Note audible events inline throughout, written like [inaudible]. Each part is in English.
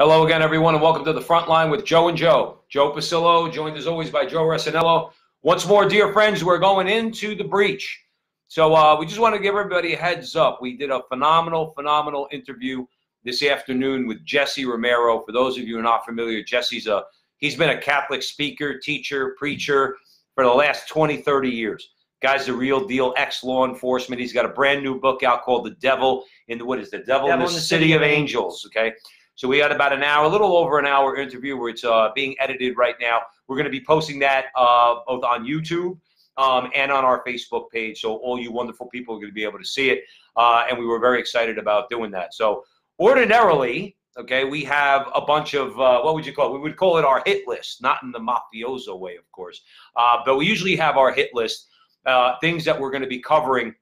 Hello again, everyone, and welcome to the front line with Joe and Joe. Joe Pasillo, joined as always by Joe Resinello. Once more, dear friends, we're going into the breach. So uh, we just want to give everybody a heads up. We did a phenomenal, phenomenal interview this afternoon with Jesse Romero. For those of you who are not familiar, Jesse's a he's been a Catholic speaker, teacher, preacher for the last 20, 30 years. Guy's the real deal, ex-law enforcement. He's got a brand new book out called The Devil in the what is the Devil, Devil in the, in the City, City of Angels. Okay. So we had about an hour, a little over an hour interview where it's uh, being edited right now. We're going to be posting that uh, both on YouTube um, and on our Facebook page. So all you wonderful people are going to be able to see it. Uh, and we were very excited about doing that. So ordinarily, okay, we have a bunch of, uh, what would you call it? We would call it our hit list, not in the mafioso way, of course. Uh, but we usually have our hit list, uh, things that we're going to be covering,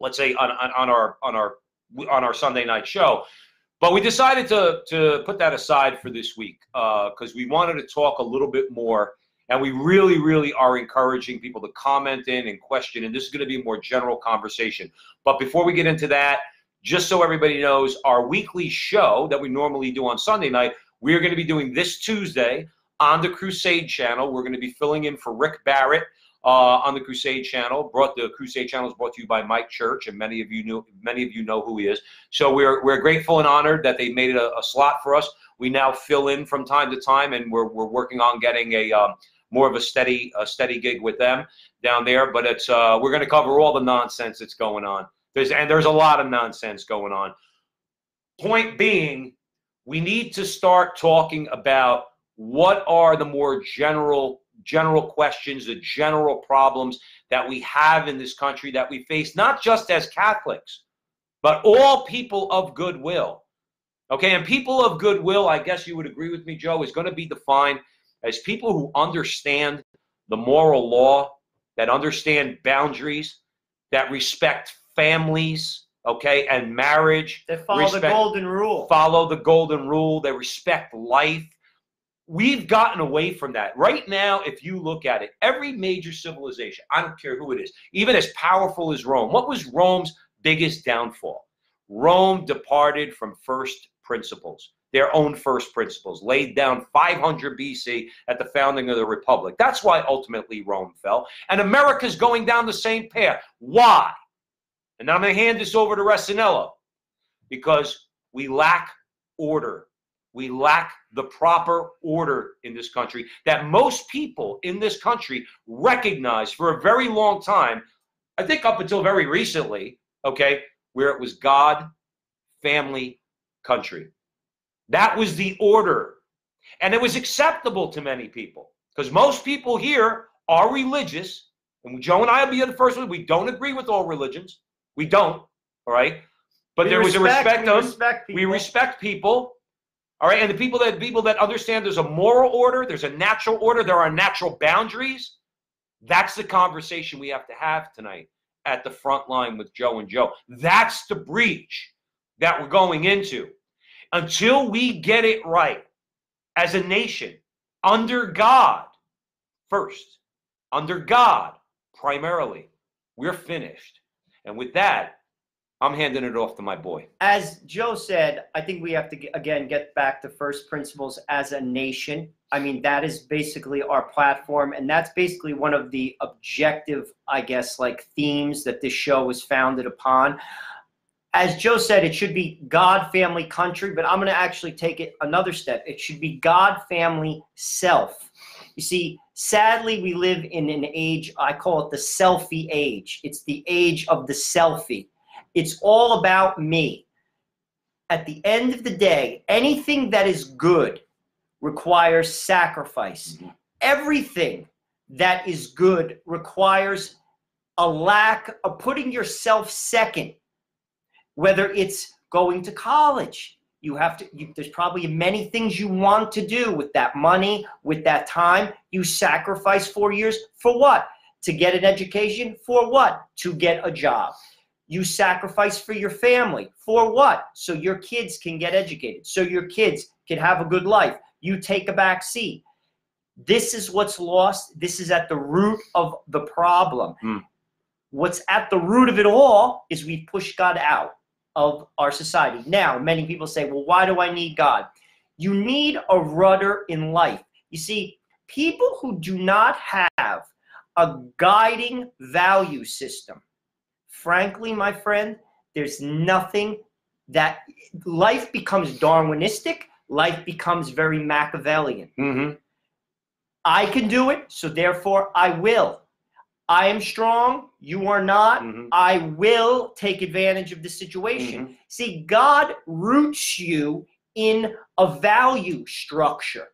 let's say on, on, on our, on our, on our Sunday night show. But we decided to, to put that aside for this week because uh, we wanted to talk a little bit more. And we really, really are encouraging people to comment in and question. And this is going to be a more general conversation. But before we get into that, just so everybody knows, our weekly show that we normally do on Sunday night, we are going to be doing this Tuesday on the Crusade channel. We're going to be filling in for Rick Barrett on the Crusade Channel. Brought the Crusade Channel is brought to you by Mike Church, and many of you know many of you know who he is. So we're we're grateful and honored that they made it a, a slot for us. We now fill in from time to time, and we're we're working on getting a um, more of a steady a steady gig with them down there. But it's uh, we're going to cover all the nonsense that's going on. There's and there's a lot of nonsense going on. Point being, we need to start talking about what are the more general general questions, the general problems that we have in this country that we face, not just as Catholics, but all people of goodwill. Okay, and people of goodwill, I guess you would agree with me, Joe, is going to be defined as people who understand the moral law, that understand boundaries, that respect families, okay, and marriage. That follow respect, the golden rule. Follow the golden rule. They respect life we've gotten away from that. Right now, if you look at it, every major civilization, I don't care who it is, even as powerful as Rome, what was Rome's biggest downfall? Rome departed from first principles, their own first principles, laid down 500 BC at the founding of the Republic. That's why ultimately Rome fell. And America's going down the same path. Why? And I'm going to hand this over to Resinello because we lack order we lack the proper order in this country that most people in this country recognize for a very long time. I think up until very recently, okay, where it was God, family, country. That was the order. And it was acceptable to many people because most people here are religious. And Joe and I will be the first one. We don't agree with all religions. We don't. All right. But we there respect, was a respect we respect we respect people all right, and the people that people that understand there's a moral order, there's a natural order, there are natural boundaries. That's the conversation we have to have tonight at the front line with Joe and Joe. That's the breach that we're going into. Until we get it right as a nation, under God first, under God primarily, we're finished. And with that, I'm handing it off to my boy. As Joe said, I think we have to again get back to first principles as a nation. I mean, that is basically our platform, and that's basically one of the objective, I guess, like themes that this show was founded upon. As Joe said, it should be God, family, country, but I'm going to actually take it another step. It should be God, family, self. You see, sadly, we live in an age, I call it the selfie age. It's the age of the selfie it's all about me. At the end of the day, anything that is good requires sacrifice. Mm-hmm. Everything that is good requires a lack of putting yourself second, whether it's going to college. You have to, you, there's probably many things you want to do with that money, with that time. You sacrifice four years for what? To get an education? For what? To get a job. You sacrifice for your family. For what? So your kids can get educated. So your kids can have a good life. You take a back seat. This is what's lost. This is at the root of the problem. Mm. What's at the root of it all is we push God out of our society. Now, many people say, well, why do I need God? You need a rudder in life. You see, people who do not have a guiding value system, frankly, my friend, there's nothing that life becomes Darwinistic, life becomes very Machiavellian. Mm-hmm. I can do it, so therefore I will. I am strong, you are not. Mhm. I will take advantage of the situation. Mhm. See, God roots you in a value structure.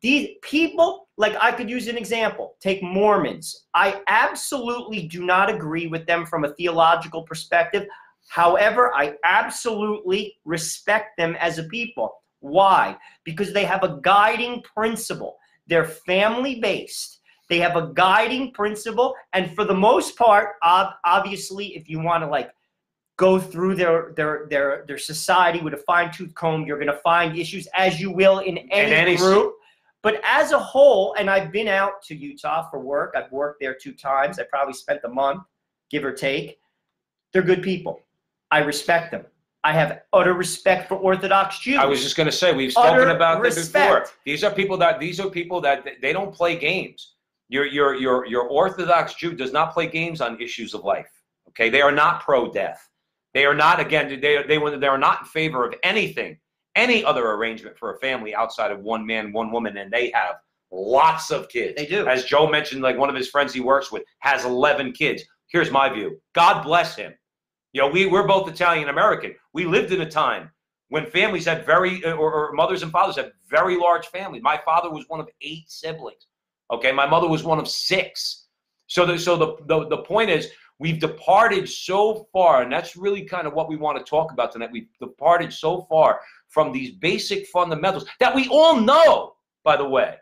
These people, like I could use an example, take Mormons. I absolutely do not agree with them from a theological perspective. However, I absolutely respect them as a people. Why? Because they have a guiding principle. They're family based. They have a guiding principle. And for the most part, obviously, if you want to like go through their their their their society with a fine tooth comb, you're going to find issues as you will in any, any group. But as a whole, and I've been out to Utah for work. I've worked there two times. I probably spent a month, give or take. They're good people. I respect them. I have utter respect for Orthodox Jews. I was just going to say we've spoken Utter about this before. These are people that these are people that they don't play games. Your your your your Orthodox Jew does not play games on issues of life. Okay, they are not pro-death. They are not again. They they they are not in favor of anything, any other arrangement for a family outside of one man, one woman, and they have lots of kids. They do. As Joe mentioned, like one of his friends he works with has 11 kids. Here's my view. God bless him. You know, we, we're both Italian American. We lived in a time when families had very, uh, or, or mothers and fathers had very large families. My father was one of eight siblings. Okay. My mother was one of six. So the, so the, the, the point is, we've departed so far, and that's really kind of what we want to talk about tonight. We've departed so far from these basic fundamentals that we all know, by the way.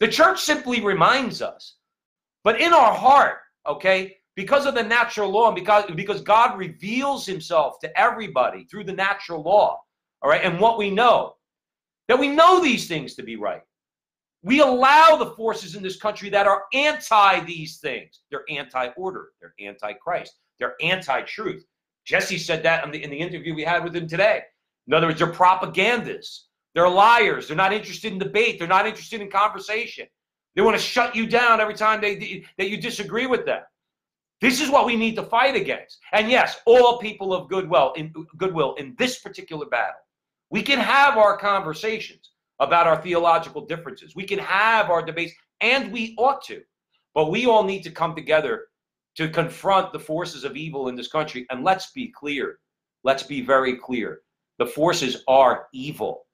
The church simply reminds us. But in our heart, okay, because of the natural law and because because God reveals himself to everybody through the natural law, all right, and what we know, that we know these things to be right. We allow the forces in this country that are anti these things. They're anti-order, they're anti-Christ, they're anti-truth. Jesse said that in the, in the interview we had with him today. In other words, they're propagandists. They're liars. They're not interested in debate. They're not interested in conversation. They want to shut you down every time they that you disagree with them. This is what we need to fight against. And yes, all people of goodwill in goodwill in this particular battle. We can have our conversations about our theological differences. We can have our debates, and we ought to. But we all need to come together to confront the forces of evil in this country. And let's be clear. Let's be very clear. The forces are evil.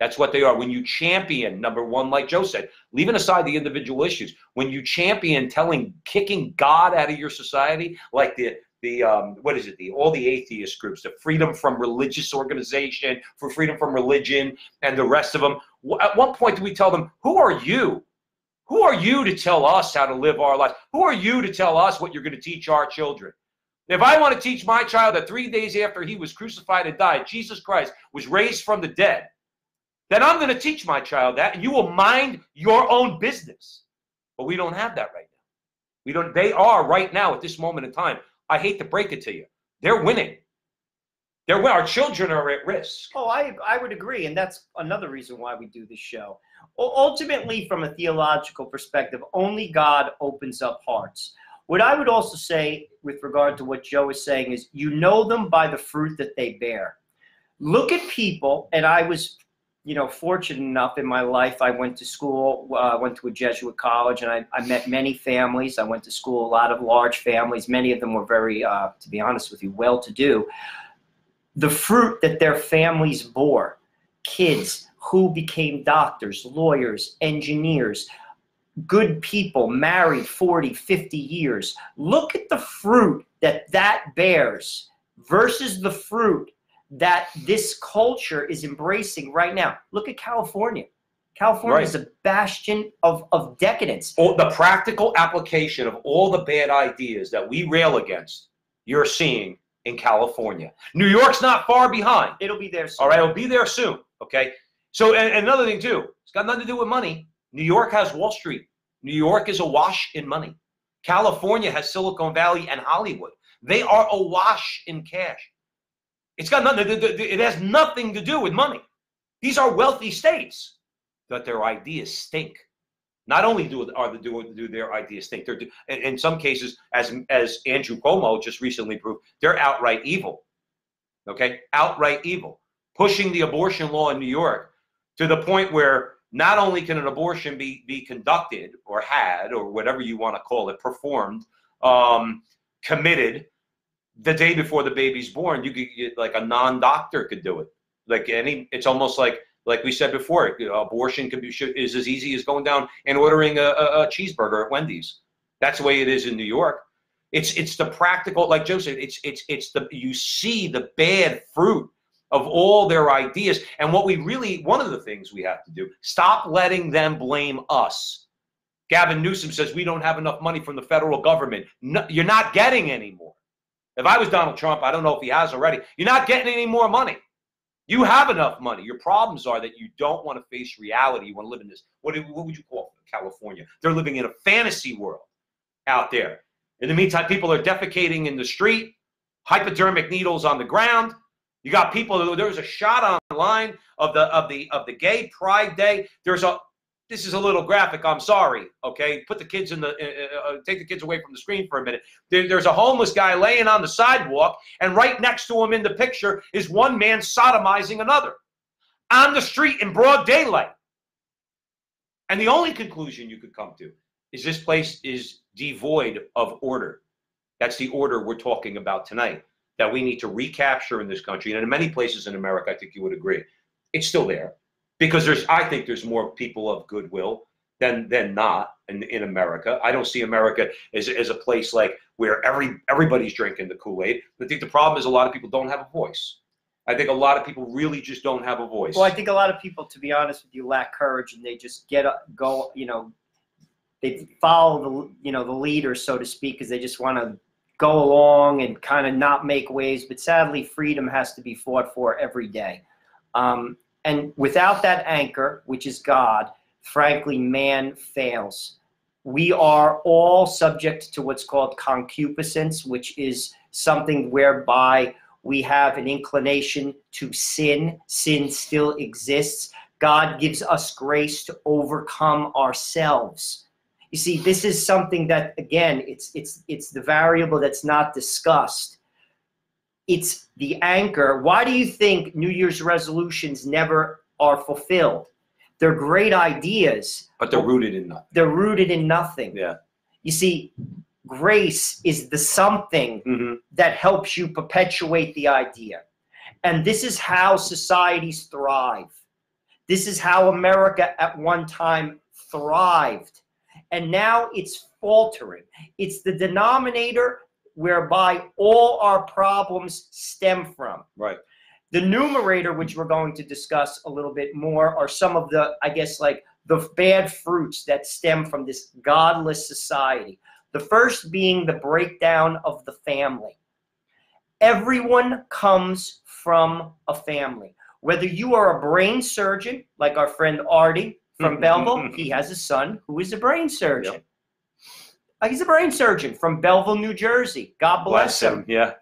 That's what they are. When you champion, number one, like Joe said, leaving aside the individual issues, when you champion telling, kicking God out of your society, like the the um, what is it? The all the atheist groups, the freedom from religious organization, for freedom from religion, and the rest of them. At what point do we tell them, "Who are you? Who are you to tell us how to live our lives? Who are you to tell us what you're going to teach our children?" If I want to teach my child that three days after he was crucified and died, Jesus Christ was raised from the dead, then I'm going to teach my child that, and you will mind your own business. But we don't have that right now. We don't. They are right now at this moment in time. I hate to break it to you. They're winning. They're our children are at risk. Oh, I I would agree, and that's another reason why we do this show. Ultimately, from a theological perspective, only God opens up hearts. What I would also say, with regard to what Joe is saying, is you know them by the fruit that they bear. Look at people, and I was, you know, fortunate enough in my life. I went to school, uh, went to a Jesuit college, and I, I met many families. I went to school, a lot of large families. Many of them were very, uh, to be honest with you, well-to-do the fruit that their families bore kids who became doctors, lawyers, engineers, good people, married 40, 50 years. Look at the fruit that that bears versus the fruit that this culture is embracing right now. Look at California. California Right. is a bastion of, of decadence. All, the practical application of all the bad ideas that we rail against, you're seeing in California. New York's not far behind. It'll be there soon. All right, it'll be there soon. Okay. So, and, and another thing too, it's got nothing to do with money. New York has Wall Street. New York is awash in money. California has Silicon Valley and Hollywood. They are awash in cash. It's got nothing. It has nothing to do with money. These are wealthy states, but their ideas stink. Not only do are the do, do their ideas stink, they're in, in some cases, as as Andrew Cuomo just recently proved, they're outright evil. Okay, outright evil, pushing the abortion law in New York to the point where not only can an abortion be be conducted or had or whatever you want to call it performed, um, committed the day before the baby's born. You could get like a non-doctor could do it. Like any, it's almost like like we said before, abortion could be is as easy as going down and ordering a, a, a cheeseburger at Wendy's. That's the way it is in New York. It's it's the practical, like Joe said, it's it's it's the you see the bad fruit of all their ideas. And what we really one of the things we have to do, stop letting them blame us. Gavin Newsom says we don't have enough money from the federal government. No, you're not getting any more. If I was Donald Trump, I don't know if he has already, you're not getting any more money. You have enough money. Your problems are that you don't want to face reality. You want to live in this, what, what would you call California? They're living in a fantasy world out there. In the meantime, people are defecating in the street, hypodermic needles on the ground. You got people. There was a shot online of the of the of the Gay Pride Day. There's a this is a little graphic. I'm sorry. Okay, put the kids in the uh, uh, uh, take the kids away from the screen for a minute. There, there's a homeless guy laying on the sidewalk, and right next to him in the picture is one man sodomizing another on the street in broad daylight. And the only conclusion you could come to is this place is devoid of order. That's the order we're talking about tonight that we need to recapture in this country. And in many places in America, I think you would agree, it's still there because there's I think there's more people of goodwill than than not in, in America. I don't see America as, as a place like where every everybody's drinking the Kool-Aid. I think the problem is a lot of people don't have a voice. I think a lot of people really just don't have a voice. Well, I think a lot of people, to be honest with you, lack courage and they just get up, go, you know, they follow the you know the leader, so to speak, because they just want to go along and kind of not make waves. But sadly, freedom has to be fought for every day. Um, and without that anchor, which is God, frankly, man fails. We are all subject to what's called concupiscence, which is something whereby we have an inclination to sin. Sin still exists. God gives us grace to overcome ourselves. You see, this is something that again, it's it's it's the variable that's not discussed it's the anchor. Why do you think New Year's resolutions never are fulfilled? They're great ideas, but they're rooted in nothing. They're rooted in nothing. Yeah. You see, grace is the something mm-hmm. that helps you perpetuate the idea. And this is how societies thrive. This is how America at one time thrived. And now it's faltering. It's the denominator whereby all our problems stem from. Right. The numerator, which we're going to discuss a little bit more, are some of the, I guess, like the bad fruits that stem from this godless society. The first being the breakdown of the family. Everyone comes from a family. Whether you are a brain surgeon, like our friend Artie from [laughs] Belleville, he has a son who is a brain surgeon. Yep. Uh, he's a brain surgeon from Belleville, New Jersey. God bless, bless him. him. Yeah.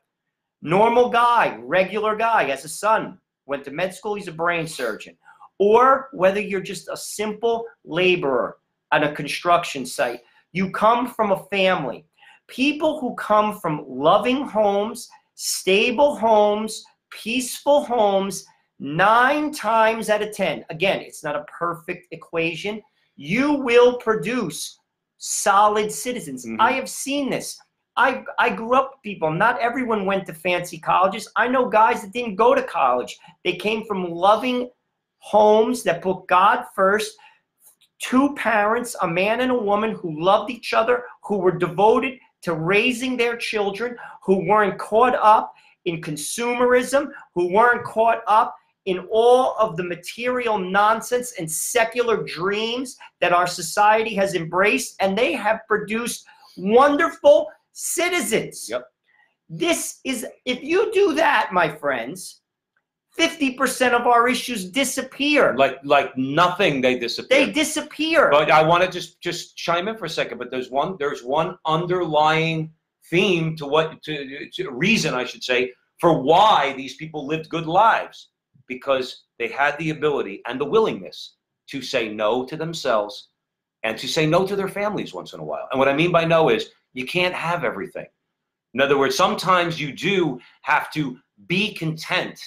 Normal guy, regular guy, has a son, went to med school, he's a brain surgeon. Or whether you're just a simple laborer at a construction site, you come from a family. People who come from loving homes, stable homes, peaceful homes, nine times out of 10, again, it's not a perfect equation, you will produce solid citizens. Mm-hmm. I have seen this. I, I grew up people. Not everyone went to fancy colleges. I know guys that didn't go to college. They came from loving homes that put God first. Two parents, a man and a woman who loved each other, who were devoted to raising their children, who weren't caught up in consumerism, who weren't caught up in all of the material nonsense and secular dreams that our society has embraced, and they have produced wonderful citizens. Yep. This is, if you do that, my friends, 50% of our issues disappear. Like like nothing, they disappear. They disappear. But I want to just just chime in for a second. But there's one there's one underlying theme to what to, to reason I should say for why these people lived good lives because they had the ability and the willingness to say no to themselves and to say no to their families once in a while. And what I mean by no is you can't have everything. In other words, sometimes you do have to be content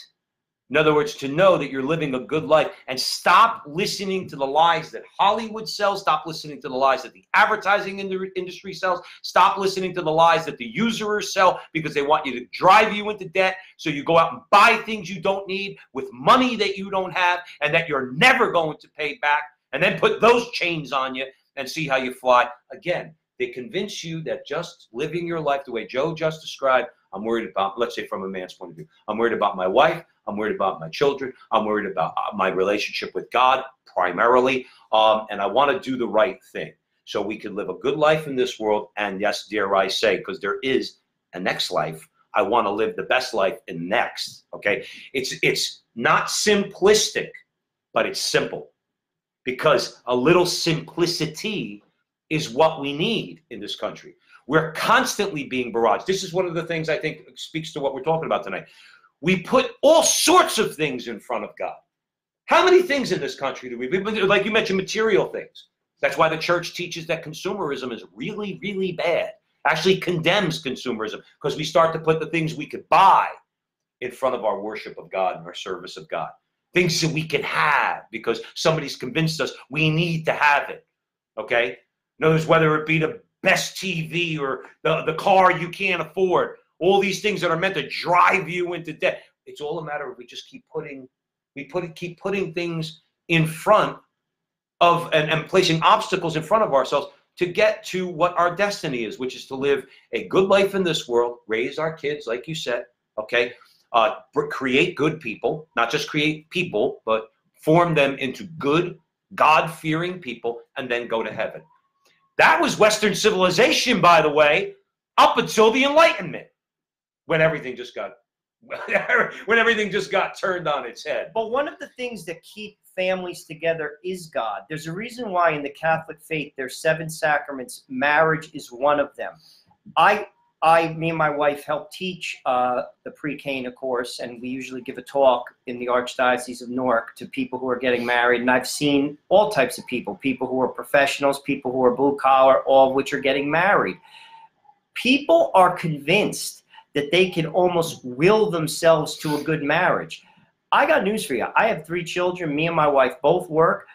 in other words, to know that you're living a good life and stop listening to the lies that Hollywood sells, stop listening to the lies that the advertising industry sells, stop listening to the lies that the usurers sell because they want you to drive you into debt so you go out and buy things you don't need with money that you don't have and that you're never going to pay back and then put those chains on you and see how you fly. Again, they convince you that just living your life the way Joe just described, I'm worried about, let's say from a man's point of view, I'm worried about my wife, I'm worried about my children. I'm worried about uh, my relationship with God primarily. Um, and I want to do the right thing so we can live a good life in this world. And yes, dare I say, because there is a next life, I want to live the best life in next. Okay. It's, it's not simplistic, but it's simple because a little simplicity is what we need in this country. We're constantly being barraged. This is one of the things I think speaks to what we're talking about tonight. We put all sorts of things in front of God. How many things in this country do we, like you mentioned, material things? That's why the church teaches that consumerism is really, really bad. Actually condemns consumerism because we start to put the things we could buy in front of our worship of God and our service of God. Things that we can have because somebody's convinced us we need to have it. Okay? Knows whether it be the best TV or the, the car you can't afford all these things that are meant to drive you into debt. It's all a matter of we just keep putting we put keep putting things in front of and, and placing obstacles in front of ourselves to get to what our destiny is, which is to live a good life in this world, raise our kids, like you said, okay, uh, create good people, not just create people, but form them into good, God fearing people, and then go to heaven. That was Western civilization, by the way, up until the Enlightenment when everything just got [laughs] when everything just got turned on its head. But one of the things that keep families together is God. There's a reason why in the Catholic faith there's seven sacraments. Marriage is one of them. I I, me and my wife help teach uh, the pre-Cana course, and we usually give a talk in the Archdiocese of Newark to people who are getting married. And I've seen all types of people, people who are professionals, people who are blue collar, all of which are getting married. People are convinced that they can almost will themselves to a good marriage. I got news for you. I have three children. Me and my wife both work.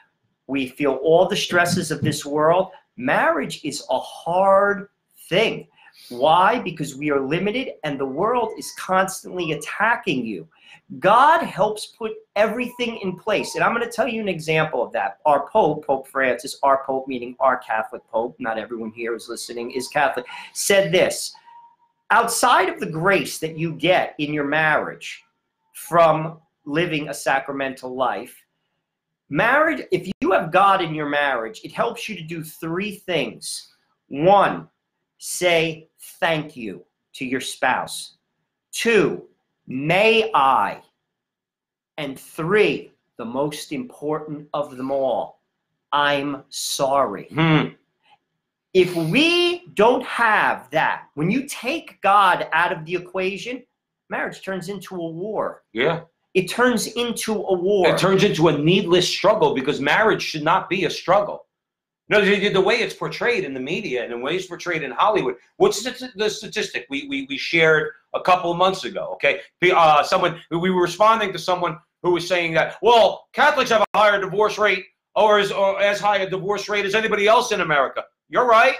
We feel all the stresses of this world. Marriage is a hard thing. Why? Because we are limited and the world is constantly attacking you. God helps put everything in place. And I'm going to tell you an example of that. Our Pope, Pope Francis, our Pope, meaning our Catholic Pope, not everyone here is listening is Catholic, said this outside of the grace that you get in your marriage from living a sacramental life, marriage, if you have God in your marriage, it helps you to do three things. One, say thank you to your spouse. Two, may I. And three, the most important of them all, I'm sorry. Hmm if we don't have that, when you take God out of the equation, marriage turns into a war. Yeah. It turns into a war. It turns into a needless struggle because marriage should not be a struggle. No, the, the way it's portrayed in the media and the way it's portrayed in Hollywood. What's the, statistic we, we, we shared a couple of months ago? Okay, uh, someone we were responding to someone who was saying that well, Catholics have a higher divorce rate or as or as high a divorce rate as anybody else in America. You're right.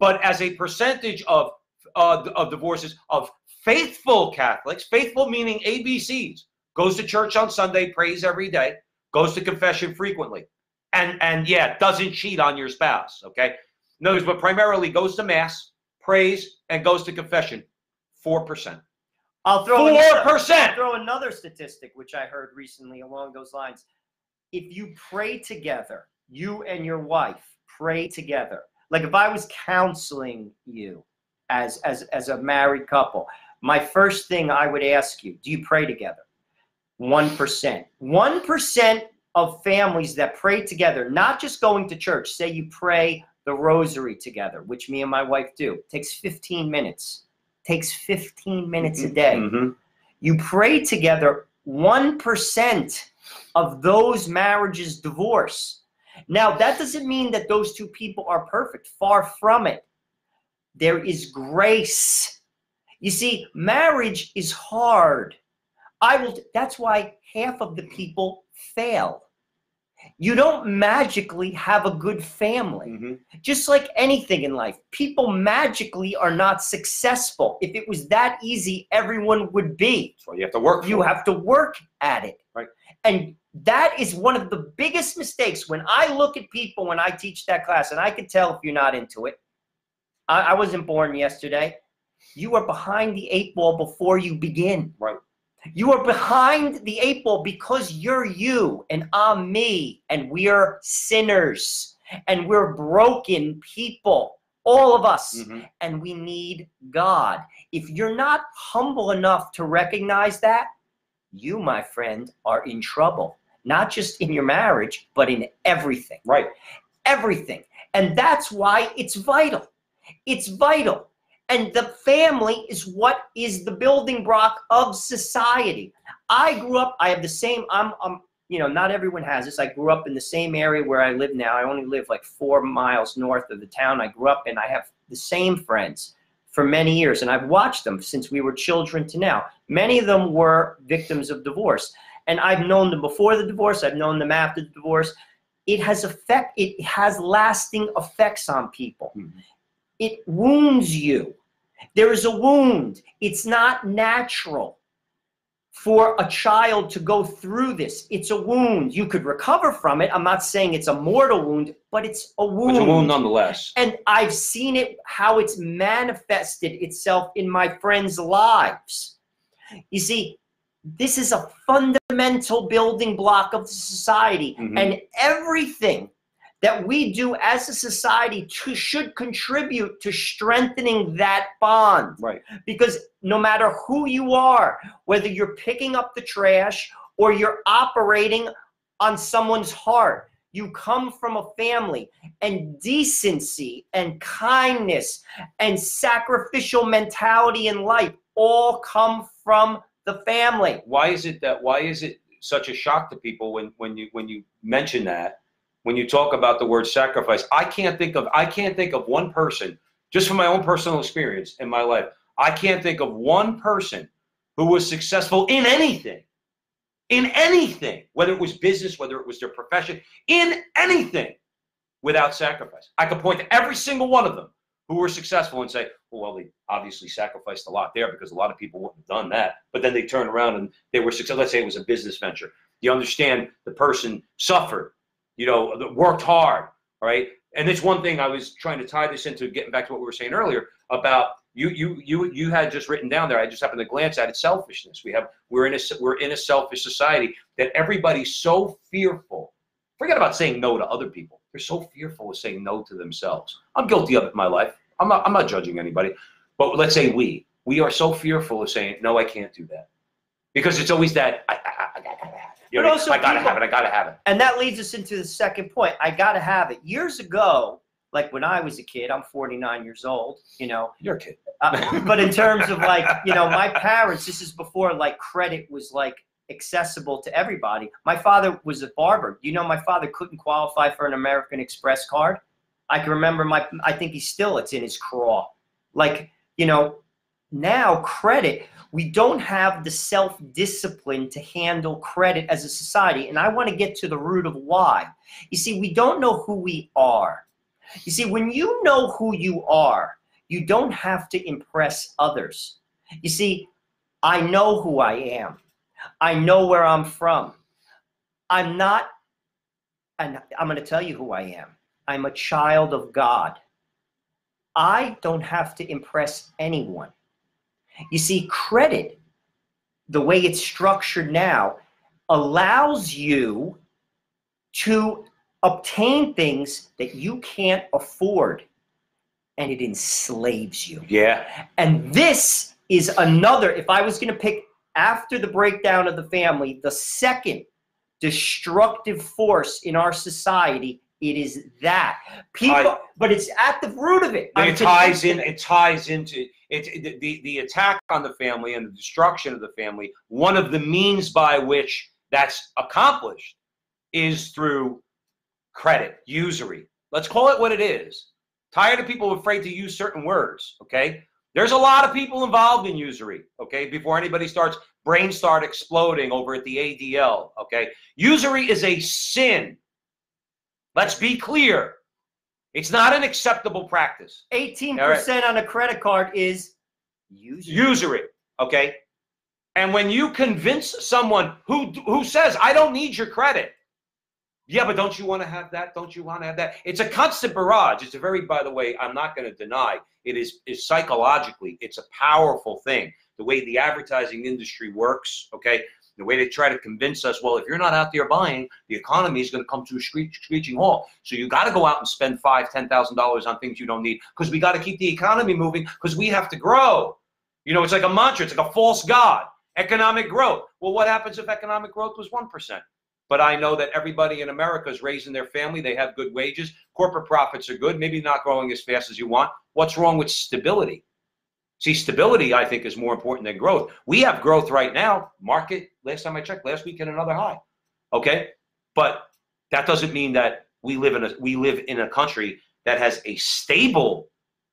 But as a percentage of uh, of divorces of faithful Catholics, faithful meaning ABCs, goes to church on Sunday, prays every day, goes to confession frequently, and and yeah, doesn't cheat on your spouse. Okay, in other words, but primarily goes to mass, prays, and goes to confession. Four percent. I'll throw four percent. Throw another statistic which I heard recently along those lines. If you pray together, you and your wife pray together. Like if I was counseling you as as as a married couple, my first thing I would ask you, do you pray together? 1%. 1% of families that pray together, not just going to church, say you pray the rosary together, which me and my wife do. It takes 15 minutes. It takes 15 minutes a day. Mm-hmm. You pray together 1% of those marriages divorce. Now, that doesn't mean that those two people are perfect. Far from it. There is grace. You see, marriage is hard. I will that's why half of the people fail. You don't magically have a good family. Mhm. Just like anything in life, people magically are not successful. If it was that easy, everyone would be. So you have to work. You it. have to work at it. Right. And that is one of the biggest mistakes when I look at people when I teach that class, and I can tell if you're not into it. I, I wasn't born yesterday. You are behind the eight ball before you begin. Right. You are behind the eight ball because you're you and I'm me, and we're sinners and we're broken people, all of us Mhm. and we need God. If you're not humble enough to recognize that, you, my friend, are in trouble. Not just in your marriage, but in everything. Right. Everything. And that's why it's vital. It's vital. And the family is what is the building block of society. I grew up, I have the same, I'm, I'm you know, not everyone has this. I grew up in the same area where I live now. I only live like four miles north of the town I grew up in. I have the same friends for many years, and I've watched them since we were children to now. Many of them were victims of divorce, and I've known them before the divorce. I've known them after the divorce. It has effect. It has lasting effects on people. Mhm. It wounds you. There is a wound. It's not natural for a child to go through this. It's a wound. You could recover from it. I'm not saying it's a mortal wound, but it's a wound. It's a wound nonetheless. And I've seen it, how it's manifested itself in my friends' lives. You see, this is a fundamental building block of society, Mhm. and everything that we do as a society to, should contribute to strengthening that bond Right. because no matter who you are, whether you're picking up the trash or you're operating on someone's heart, you come from a family, and decency and kindness and sacrificial mentality in life all come from the family. Why is it that? Why is it such a shock to people when when you when you mention that? When you talk about the word sacrifice, I can't think of I can't think of one person just from my own personal experience in my life. I can't think of one person who was successful in anything, in anything, whether it was business, whether it was their profession, in anything, without sacrifice. I could point to every single one of them who were successful and say, oh, well, they obviously sacrificed a lot there because a lot of people wouldn't have done that. But then they turn around and they were successful. Let's say it was a business venture. You understand the person suffered, you know, worked hard, right? And it's one thing I was trying to tie this into getting back to what we were saying earlier about you you you you had just written down there. I just happened to glance at it. Selfishness. We have we're in a we're in a selfish society that everybody's so fearful. Forget about saying no to other people. They're so fearful of saying no to themselves. I'm guilty of it in my life. I'm not I'm not judging anybody. But let's say we we are so fearful of saying no, I can't do that because it's always that I, I, I gotta have it. You But know, also I gotta people- have it. I gotta have it. And that leads us into the second point. I got to have it. Years ago, like when I was a kid, I'm 49 years old, you know, You're a kid. uh, but in terms of like, you know, my parents, this is before like credit was like accessible to everybody. My father was a barber. You know, my father couldn't qualify for an American Express card. I can remember my, I think he's still, it's in his craw. Like, you know, now credit, we don't have the self discipline to handle credit as a society. And I want to get to the root of why. You see, we don't know who we are. You see, when you know who you are, you don't have to impress others. You see, I know who I am. I know where I'm from. I'm not, and I'm going to tell you who I am. I'm a child of God. I don't have to impress anyone. You see, credit, the way it's structured now, allows you to obtain things that you can't afford, and it enslaves you. Yeah. And this is another, if I was going to pick after the breakdown of the family, the second destructive force in our society It is that people, I- but it's at the root of it. I'm it ties in. It ties into it. The, the the attack on the family and the destruction of the family. One of the means by which that's accomplished is through credit, usury. Let's call it what it is. Tired of people afraid to use certain words. Okay, there's a lot of people involved in usury. Okay, before anybody starts brain start exploding over at the ADL. Okay, usury is a sin. Let's be clear. It's not an acceptable practice. 18% on a credit card is usury. usury okay and when you convince someone who who says i don't need your credit yeah but don't you want to have that don't you want to have that it's a constant barrage it's a very by the way i'm not going to deny it is is psychologically it's a powerful thing the way the advertising industry works okay the way they try to convince us well if you're not out there buying the economy is going to come to a screech, screeching halt so you got to go out and spend five ten thousand dollars on things you don't need because we got to keep the economy moving because we have to grow you know, it's like a mantra, it's like a false god. Economic growth. Well, what happens if economic growth was 1%? But I know that everybody in America is raising their family. They have good wages. Corporate profits are good, maybe not growing as fast as you want. What's wrong with stability? See, stability, I think, is more important than growth. We have growth right now. Market, last time I checked, last week at another high. Okay? But that doesn't mean that we live in a we live in a country that has a stable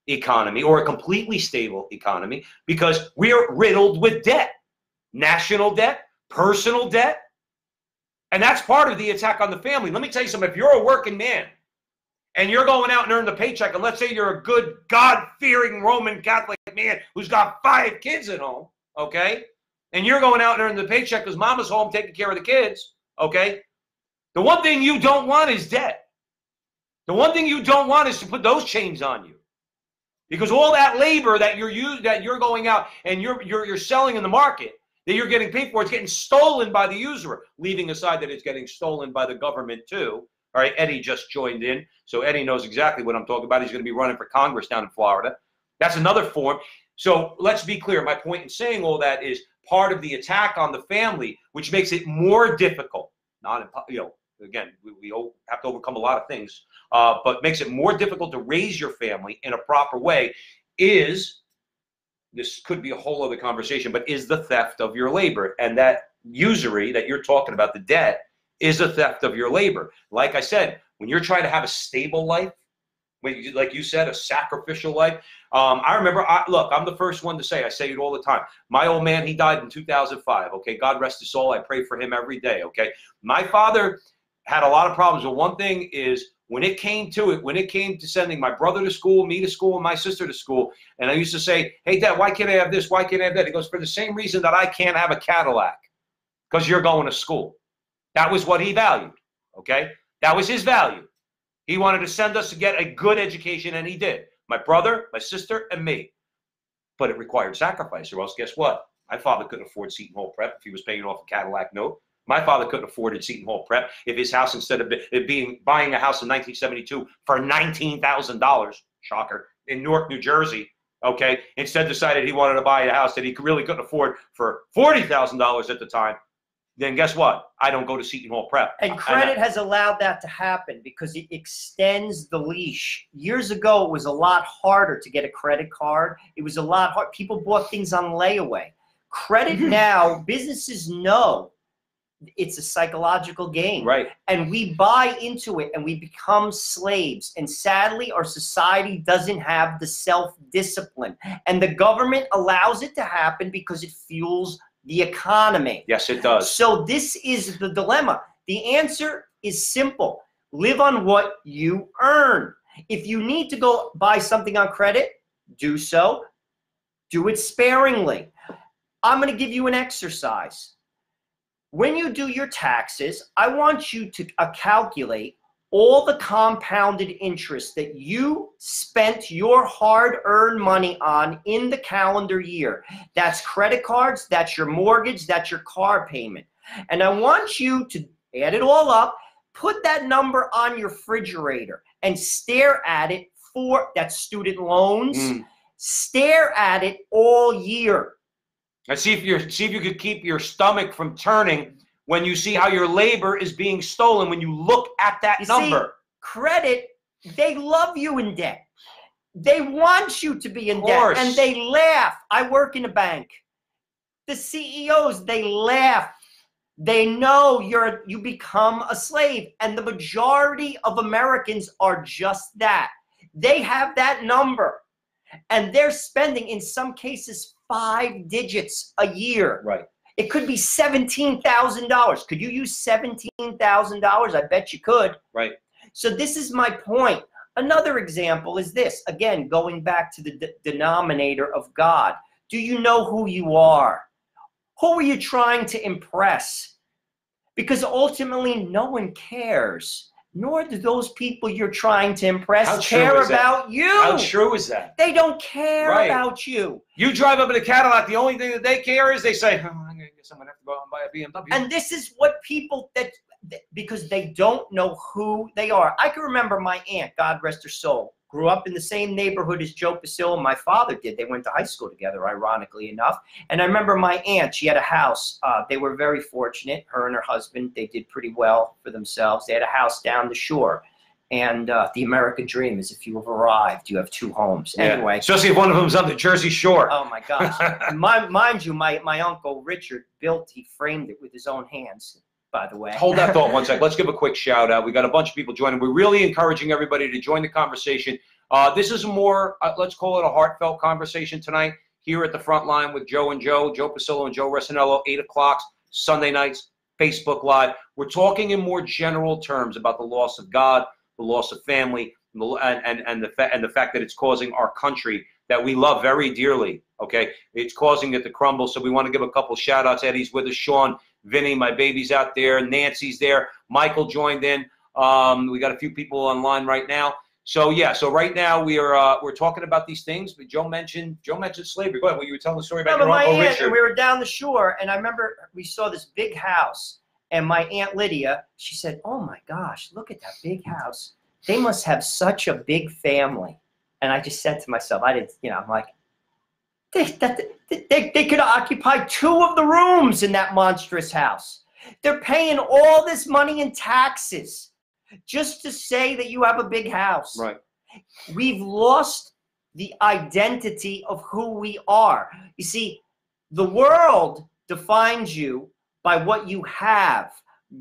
economy or a completely stable economy because we're riddled with debt national debt personal debt and that's part of the attack on the family let me tell you something if you're a working man and you're going out and earning the paycheck and let's say you're a good god-fearing roman catholic man who's got five kids at home okay and you're going out and earning the paycheck because mama's home taking care of the kids okay the one thing you don't want is debt the one thing you don't want is to put those chains on you because all that labor that you're that you're going out and you're, you're you're selling in the market that you're getting paid for, it's getting stolen by the usurer. Leaving aside that it's getting stolen by the government too. All right, Eddie just joined in, so Eddie knows exactly what I'm talking about. He's going to be running for Congress down in Florida. That's another form. So let's be clear. My point in saying all that is part of the attack on the family, which makes it more difficult. Not you know, again, we, we have to overcome a lot of things uh, but makes it more difficult to raise your family in a proper way is this could be a whole other conversation but is the theft of your labor and that usury that you're talking about the debt is a theft of your labor like i said when you're trying to have a stable life when you, like you said a sacrificial life um, i remember I, look i'm the first one to say i say it all the time my old man he died in 2005 okay god rest his soul i pray for him every day okay my father had a lot of problems but one thing is when it came to it, when it came to sending my brother to school, me to school, and my sister to school, and I used to say, Hey, Dad, why can't I have this? Why can't I have that? He goes, For the same reason that I can't have a Cadillac, because you're going to school. That was what he valued. Okay? That was his value. He wanted to send us to get a good education, and he did. My brother, my sister, and me. But it required sacrifice, or else, guess what? My father couldn't afford Seton Hall Prep if he was paying off a Cadillac note. My father couldn't afford Seton Hall Prep if his house, instead of being buying a house in 1972 for $19,000, shocker, in Newark, New Jersey, okay, instead decided he wanted to buy a house that he really couldn't afford for $40,000 at the time, then guess what? I don't go to Seton Hall Prep. And credit has allowed that to happen because it extends the leash. Years ago, it was a lot harder to get a credit card. It was a lot hard. People bought things on layaway. Credit [laughs] now, businesses know it's a psychological game. Right. And we buy into it and we become slaves. And sadly, our society doesn't have the self discipline. And the government allows it to happen because it fuels the economy. Yes, it does. So this is the dilemma. The answer is simple. Live on what you earn. If you need to go buy something on credit, do so. Do it sparingly. I'm going to give you an exercise. When you do your taxes, I want you to uh, calculate all the compounded interest that you spent your hard earned money on in the calendar year. That's credit cards, that's your mortgage, that's your car payment. And I want you to add it all up, put that number on your refrigerator and stare at it for that's student loans. Mm. Stare at it all year. And see if you see if you could keep your stomach from turning when you see how your labor is being stolen when you look at that You see, number. credit, they love you in debt. They want you to be in debt and they laugh. I work in a bank. The CEOs, they laugh. They know you're you become a slave and the majority of Americans are just that. They have that number and they're spending in some cases 5 digits a year. Right. It could be $17,000. Could you use $17,000? I bet you could. Right. So this is my point. Another example is this. Again, going back to the de- denominator of God. Do you know who you are? Who are you trying to impress? Because ultimately, no one cares. Nor do those people you're trying to impress care about you. How true is that? They don't care Right. about you. You drive up in a Cadillac, the only thing that they care is they say, oh, I'm guess I'm gonna have to go out and buy a BMW. And this is what people that- because they don't know who they are. I can remember my aunt, God rest her soul, grew up in the same neighborhood as Joe Pasillo and my father did. They went to high school together, ironically enough. And I remember my aunt, she had a house. Uh, they were very fortunate, her and her husband. They did pretty well for themselves. They had a house down the shore. And uh, the American dream is if you have arrived, you have two homes. Yeah. Anyway, especially if one of them's on the Jersey Shore. oh my gosh. [laughs] Mind, mind you, my, my uncle Richard built, he framed it with his own hands, by the way. Hold that thought one sec. [laughs] Let's give a quick shout out. We got a bunch of people joining. We're really encouraging everybody to join the conversation. Uh, this is more, uh, let's call it a heartfelt conversation tonight here at the front line with Joe and Joe, Joe Pasillo and Joe Resinello, 8 o'clock, Sunday nights, Facebook Live. We're talking in more general terms about the loss of God, the loss of family, and, and, and, the, fa- and the fact that it's causing our country that we love very dearly, okay? It's causing it to crumble. So we want to give a couple shout outs. Eddie's with us, Sean, Vinny, my baby's out there. Nancy's there. Michael joined in. Um, we got a few people online right now. So yeah, so right now we are uh, we're talking about these things. But Joe mentioned Joe mentioned slavery. Go ahead. Well, you were telling the story No, about but your my uncle aunt, Richard. we were down the shore, and I remember we saw this big house, and my aunt Lydia, she said, "Oh my gosh, look at that big house. They must have such a big family." And I just said to myself, I didn't, you know, I'm like, they, that, they, they could occupy two of the rooms in that monstrous house. They're paying all this money in taxes just to say that you have a big house Right. we've lost the identity of who we are. You see, the world defines you by what you have.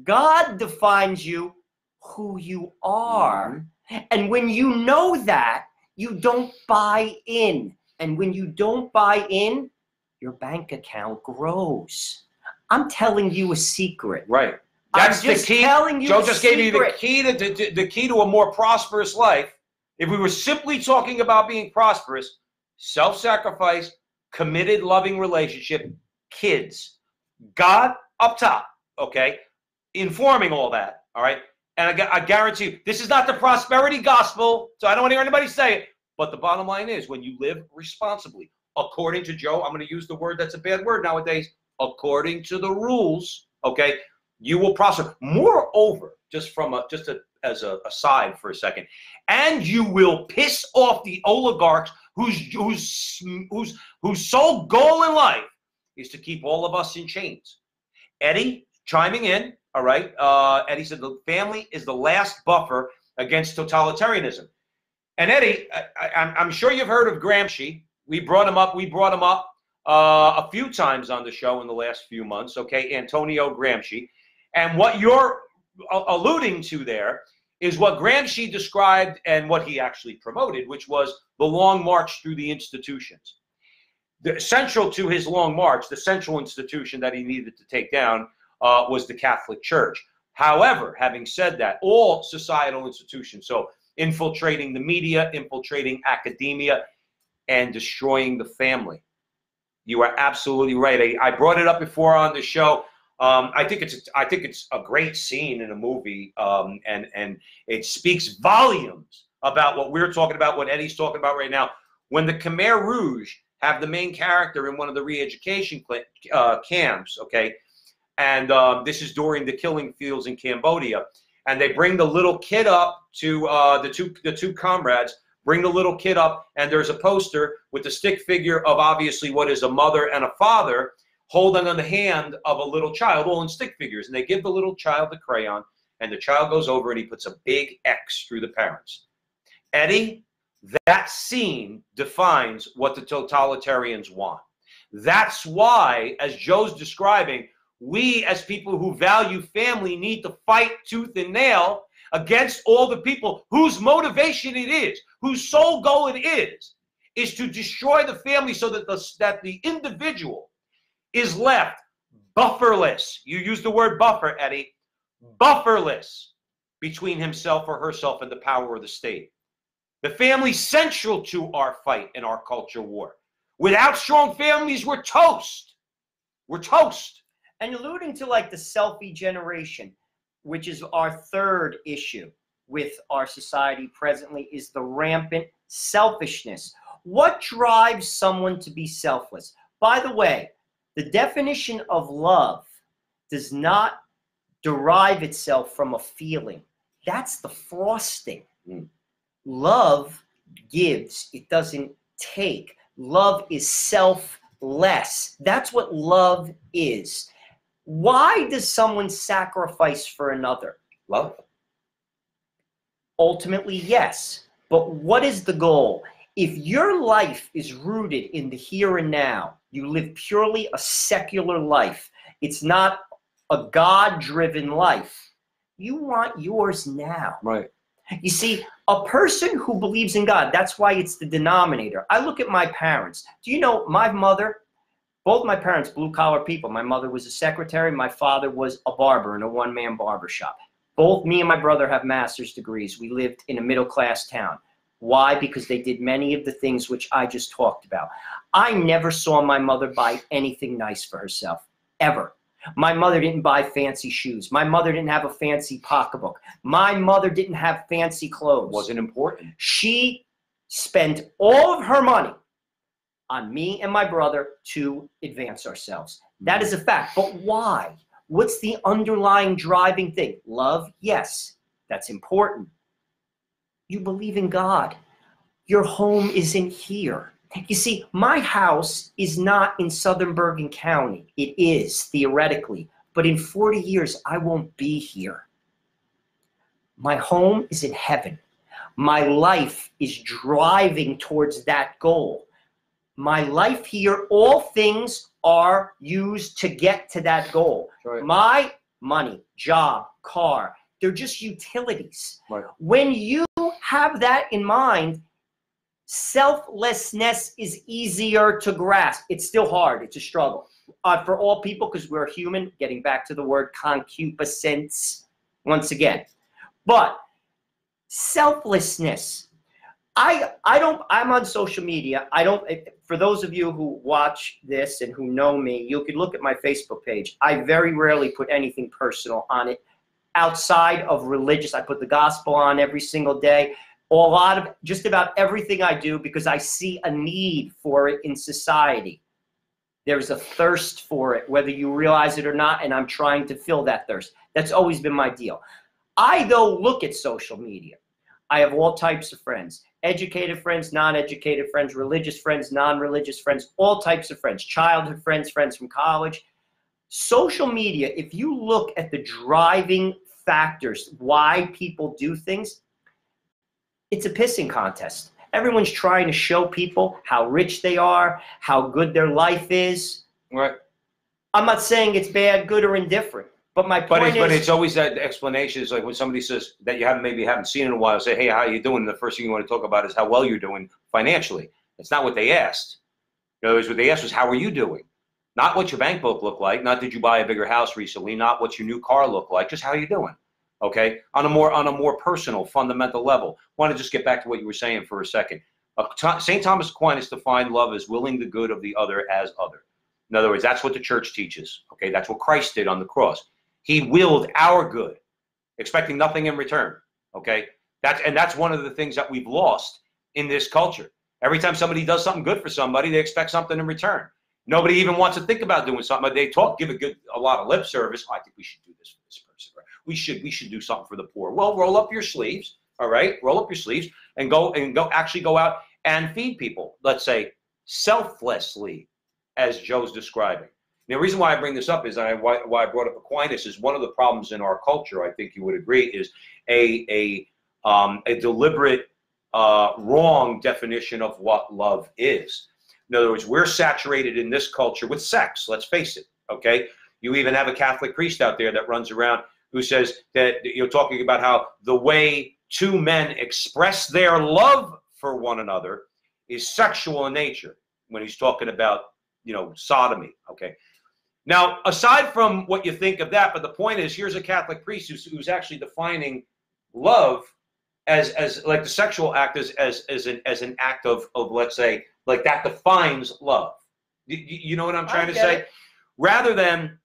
God defines you who you are. Mm-hmm. And when you know that, you don't buy in. And when you don't buy in, your bank account grows. I'm telling you a secret. Right. I'm That's the just key. telling you Joe a just gave you the secret. key to, to the key to a more prosperous life. If we were simply talking about being prosperous, self-sacrifice, committed, loving relationship, kids, God up top, okay, informing all that, all right. And I, I guarantee you, this is not the prosperity gospel, so I don't want to hear anybody say it. But the bottom line is, when you live responsibly, according to Joe, I'm going to use the word that's a bad word nowadays. According to the rules, okay, you will prosper. Moreover, just from a just a, as a aside for a second, and you will piss off the oligarchs whose whose whose whose sole goal in life is to keep all of us in chains. Eddie chiming in. All right, uh, Eddie said the family is the last buffer against totalitarianism. And Eddie, I, I'm sure you've heard of Gramsci. We brought him up. We brought him up uh, a few times on the show in the last few months. Okay, Antonio Gramsci. And what you're a- alluding to there is what Gramsci described and what he actually promoted, which was the long march through the institutions. The, central to his long march, the central institution that he needed to take down uh, was the Catholic Church. However, having said that, all societal institutions, so infiltrating the media, infiltrating academia, and destroying the family. You are absolutely right. I, I brought it up before on the show. Um, I think it's I think it's a great scene in a movie, um, and and it speaks volumes about what we're talking about, what Eddie's talking about right now. When the Khmer Rouge have the main character in one of the re-education cl- uh, camps, okay, and um, this is during the killing fields in Cambodia, and they bring the little kid up to uh, the two the two comrades bring the little kid up, and there's a poster with the stick figure of obviously what is a mother and a father holding on the hand of a little child, all in stick figures. And they give the little child the crayon, and the child goes over and he puts a big X through the parents. Eddie, that scene defines what the totalitarians want. That's why, as Joe's describing, we as people who value family need to fight tooth and nail against all the people whose motivation it is, whose sole goal it is, is to destroy the family so that the, that the individual is left bufferless. You use the word buffer, Eddie. Bufferless between himself or herself and the power of the state. The family central to our fight and our culture war. Without strong families, we're toast. We're toast. And alluding to like the selfie generation, which is our third issue with our society presently, is the rampant selfishness. What drives someone to be selfless? By the way, the definition of love does not derive itself from a feeling. That's the frosting. Mm. Love gives, it doesn't take. Love is selfless. That's what love is. Why does someone sacrifice for another? Love. Ultimately, yes. But what is the goal? If your life is rooted in the here and now, you live purely a secular life, it's not a God driven life. You want yours now. Right. You see, a person who believes in God, that's why it's the denominator. I look at my parents. Do you know my mother? Both my parents, blue collar people. My mother was a secretary, my father was a barber in a one man barber shop. Both me and my brother have master's degrees. We lived in a middle class town. Why? Because they did many of the things which I just talked about. I never saw my mother buy anything nice for herself, ever. My mother didn't buy fancy shoes. My mother didn't have a fancy pocketbook. My mother didn't have fancy clothes. Wasn't important. She spent all of her money on me and my brother to advance ourselves. That is hmm. a fact. But why? What's the underlying driving thing? Love? Yes, that's important. You believe in God. Your home isn't here. You see, my house is not in Southern Bergen County. It is, theoretically. But in 40 years, I won't be here. My home is in heaven. My life is driving towards that goal. My life here, all things are used to get to that goal. Right. My money, job, car, they're just utilities. Right. When you have that in mind, selflessness is easier to grasp. It's still hard, it's a struggle uh, for all people because we're human. Getting back to the word concupiscence once again. But selflessness. I, I don't I'm on social media. I don't for those of you who watch this and who know me, you could look at my Facebook page. I very rarely put anything personal on it outside of religious. I put the gospel on every single day a lot of just about everything I do because I see a need for it in society. There's a thirst for it, whether you realize it or not, and I'm trying to fill that thirst. That's always been my deal. I, though, look at social media. I have all types of friends educated friends, non educated friends, religious friends, non religious friends, all types of friends, childhood friends, friends from college. Social media, if you look at the driving factors why people do things, it's a pissing contest. Everyone's trying to show people how rich they are, how good their life is. Right. I'm not saying it's bad, good, or indifferent. But my But point it's, is, but it's always that explanation is like when somebody says that you haven't maybe haven't seen in a while, say, hey, how are you doing? The first thing you want to talk about is how well you're doing financially. That's not what they asked. In other words, what they asked was, how are you doing? Not what your bank book looked like, not did you buy a bigger house recently, not what your new car looked like, just how you doing. Okay, on a more on a more personal, fundamental level. Want to just get back to what you were saying for a second. St. Thomas Aquinas defined love as willing the good of the other as other. In other words, that's what the church teaches. Okay, that's what Christ did on the cross. He willed our good, expecting nothing in return. Okay, that's and that's one of the things that we've lost in this culture. Every time somebody does something good for somebody, they expect something in return. Nobody even wants to think about doing something. But they talk, give a good, a lot of lip service. Oh, I think we should do this for this person. We should, we should do something for the poor. Well, roll up your sleeves. All right, roll up your sleeves and go and go. Actually, go out and feed people. Let's say selflessly, as Joe's describing. The reason why I bring this up is I, why, why I brought up Aquinas is one of the problems in our culture. I think you would agree is a a um, a deliberate uh, wrong definition of what love is. In other words, we're saturated in this culture with sex. Let's face it. Okay, you even have a Catholic priest out there that runs around who says that you're talking about how the way two men express their love for one another is sexual in nature when he's talking about you know sodomy okay now aside from what you think of that but the point is here's a catholic priest who's, who's actually defining love as as like the sexual act as as as an as an act of of let's say like that defines love. You, you know what i'm trying to say? it. rather than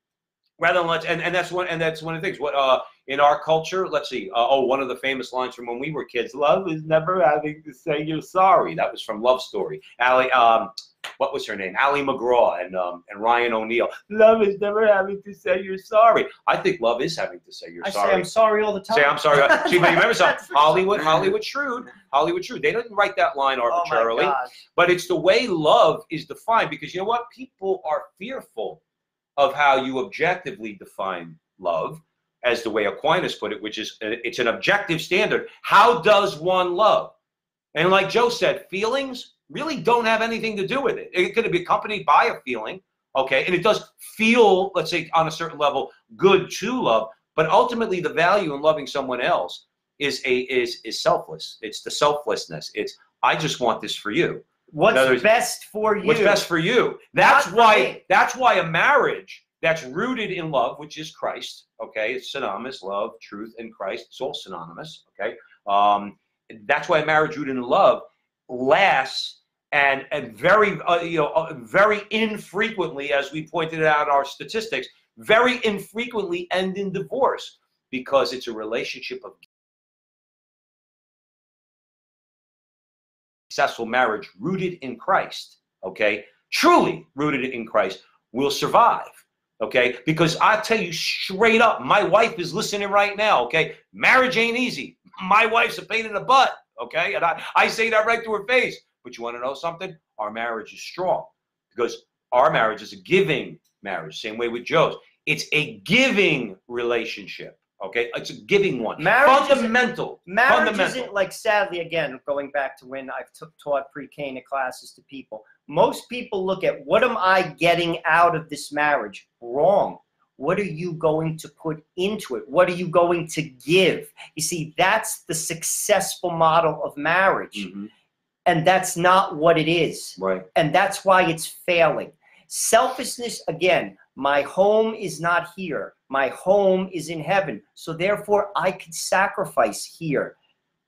rather than let's and, and that's one and that's one of the things. What uh in our culture let's see uh, oh one of the famous lines from when we were kids love is never having to say you're sorry. That was from love story. Ali um what was her name Ali MacGraw and um and ryan o'neal love is never having to say you're sorry i think love is having to say you're sorry. I say I'm sorry all the time. Say I'm sorry. [laughs] See, but you remember something? Hollywood. Hollywood shrewd, Hollywood shrewd. They didn't write that line Oh arbitrarily, God. but it's the way love is defined. Because you know what? People are fearful of how you objectively define love, as the way Aquinas put it, which is uh, it's an objective standard. How does one love? And like Joe said, feelings really don't have anything to do with it. It could be accompanied by a feeling, okay, and it does feel, let's say, on a certain level, good to love. But ultimately, the value in loving someone else is a is is selfless. It's the selflessness. It's I just want this for you. What's words, best for you? What's best for you? That's Not why. That's why a marriage that's rooted in love, which is Christ. Okay, it's synonymous. Love, truth, and Christ. It's all synonymous. Okay, um, that's why a marriage rooted in love lasts and and very uh, you know uh, very infrequently, as we pointed out our statistics, very infrequently end in divorce because it's a relationship of successful marriage rooted in Christ, okay, truly rooted in Christ, will survive, okay? Because I tell you straight up, my wife is listening right now, okay? Marriage ain't easy. My wife's a pain in the butt, okay? And I, I say that right to her face. But you want to know something? Our marriage is strong because our marriage is a giving marriage, same way with Joe's. It's a giving relationship, okay? It's a giving one. Marriage isn't- Fundamental. Marriage Fundamental. isn't like sadly again going back to when I've t- taught pre-Cana classes to people. Most people look at what am I getting out of this marriage? Wrong. What are you going to put into it? What are you going to give? You see, that's the successful model of marriage, Mhm. And that's not what it is. Right. and that's why it's failing. Selfishness, again, my home is not here. My home is in heaven. So therefore, I could sacrifice here.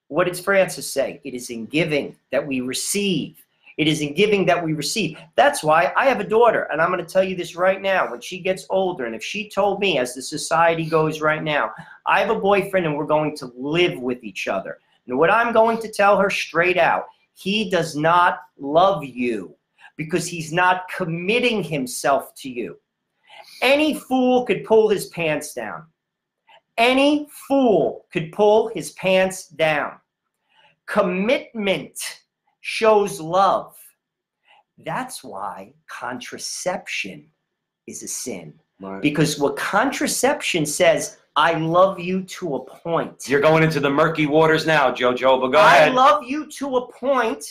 What did Francis say? It is in giving that we receive. It is in giving that we receive. That's why I have a daughter, and I'm going to tell you this right now. When she gets older, and if she told me, as the society goes right now, I have a boyfriend and we're going to live with each other. And what I'm going to tell her straight out, he does not love you because he's not committing himself to you. Any fool could pull his pants down. Any fool could pull his pants down. Commitment shows love. That's why contraception is a sin. Right. Because what contraception says, I love you to a point. You're going into the murky waters now, Jojo, but go I ahead. love you to a point,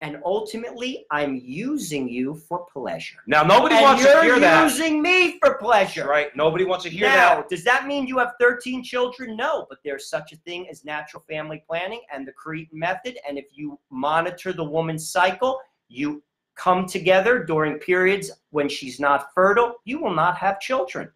and ultimately, I'm using you for pleasure. now, nobody and wants to hear that. You're using me for pleasure. Right? Nobody wants to hear now, that. does that mean you have 13 children? No, but there's such a thing as natural family planning and the Creighton method. And if you monitor the woman's cycle, you come together during periods when she's not fertile, you will not have children.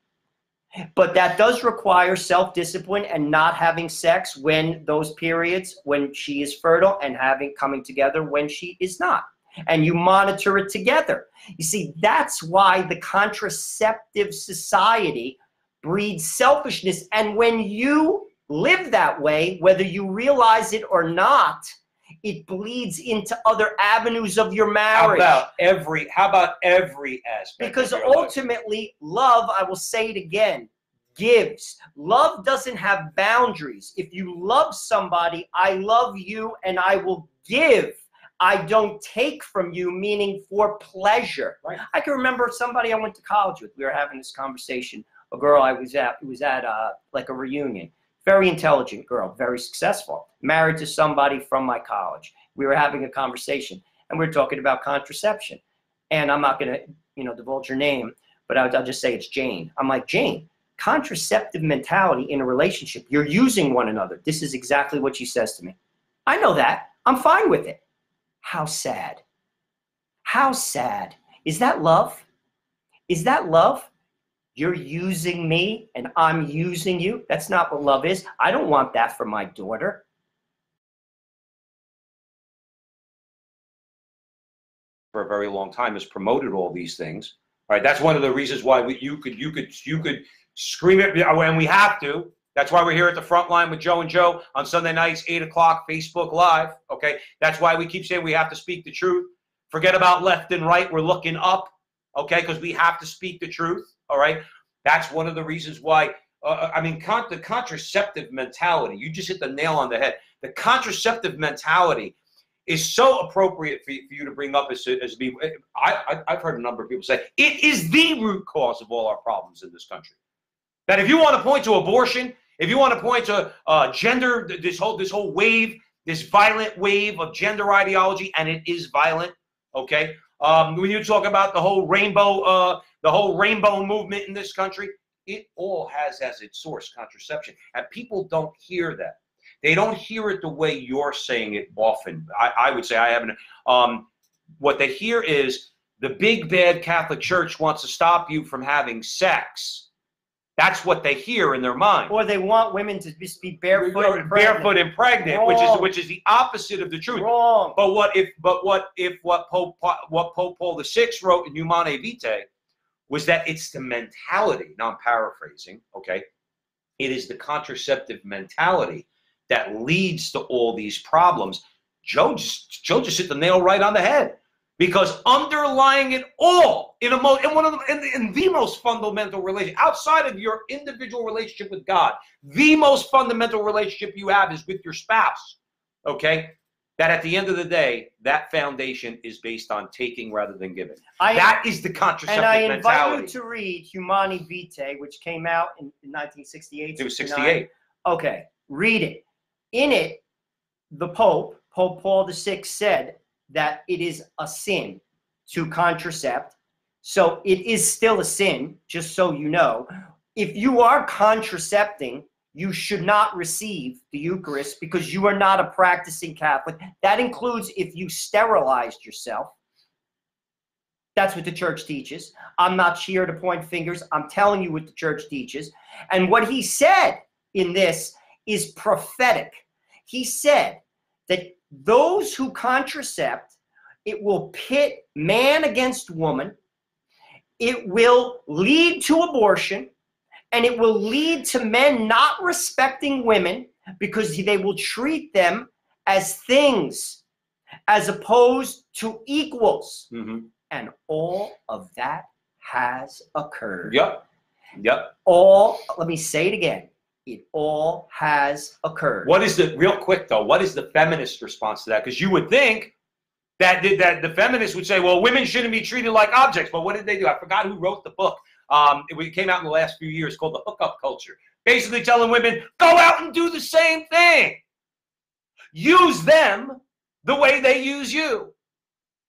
But that does require self discipline and not having sex when those periods, when she is fertile, and having coming together when she is not. And you monitor it together. You see, that's why the contraceptive society breeds selfishness. And when you live that way, whether you realize it or not, it bleeds into other avenues of your marriage. How about every? How about every aspect? Because your life? ultimately, love, I will say it again, gives. Love doesn't have boundaries. If you love somebody, I love you and I will give. I don't take from you, meaning for pleasure. Right. I can remember somebody I went to college with. We were having this conversation. A girl I was at was at uh, like a reunion. Very intelligent girl, very successful, married to somebody from my college. We were having a conversation, and we are talking about contraception. And I'm not going to, you know, divulge her name, but I'll, I'll just say it's Jane. I'm like Jane. Contraceptive mentality in a relationship. You're using one another. This is exactly what she says to me. I know that. I'm fine with it. How sad. How sad. Is that love? Is that love? You're using me and I'm using you. That's not what love is. I don't want that for my daughter. For a very long time, has promoted all these things. All right, that's one of the reasons why we, you could you could you could scream it, and uh, we have to. That's why we're here at the front line with Joe and Joe on Sunday nights, 8 o'clock, Facebook Live. Okay. That's why we keep saying we have to speak the truth. Forget about left and right. We're looking up. Okay. Because we have to speak the truth. All right. That's one of the reasons why. Uh, I mean, con- the contraceptive mentality, you just hit the nail on the head. The contraceptive mentality is so appropriate for you, for you to bring up as, be. I, I, I've heard a number of people say it is the root cause of all our problems in this country. That if you want to point to abortion, if you want to point to uh, gender, this whole this whole wave, this violent wave of gender ideology, and it is violent. Okay, um, when you talk about the whole rainbow, uh, the whole rainbow movement in this country, it all has as its source contraception, and people don't hear that. They don't hear it the way you're saying it often. I, I would say I haven't. Um, what they hear is the big bad Catholic Church wants to stop you from having sex that's what they hear in their mind. Or they want women to just be barefoot and barefoot and pregnant, which is which is the opposite of the truth. Wrong. But what if but what if what Pope what Pope Paul the VI wrote in Humanae Vitae was that it's the mentality. Now I'm paraphrasing, okay? It is the contraceptive mentality that leads to all these problems. Joe just Joe just hit the nail right on the head because underlying it all in a mo- in one of the, in, the, in the most fundamental relationship outside of your individual relationship with God, the most fundamental relationship you have is with your spouse. Okay, that at the end of the day, that foundation is based on taking rather than giving. I, that is the contraceptive And I invite you to read Humanae Vitae, which came out in, in 1968. it was 68. Okay, read it. In it, the Pope, Pope Paul VI, said that it is a sin to contracept. So it is still a sin, just so you know. If you are contracepting, you should not receive the Eucharist because you are not a practicing Catholic. That includes if you sterilized yourself. That's what the church teaches. I'm not here to point fingers. I'm telling you what the church teaches. And what he said in this is prophetic. He said that those who contracept, it will pit man against woman, it will lead to abortion, and it will lead to men not respecting women because they will treat them as things as opposed to equals. Mm-hmm. And all of that has occurred. Yep. Yep. All, let me say it again. It all has occurred. What is the real quick though? What is the feminist response to that? Because you would think that that the feminists would say, well, women shouldn't be treated like objects. But what did they do? I forgot who wrote the book. Um, it came out in the last few years called the hookup culture. Basically telling women, go out and do the same thing. Use them the way they use you.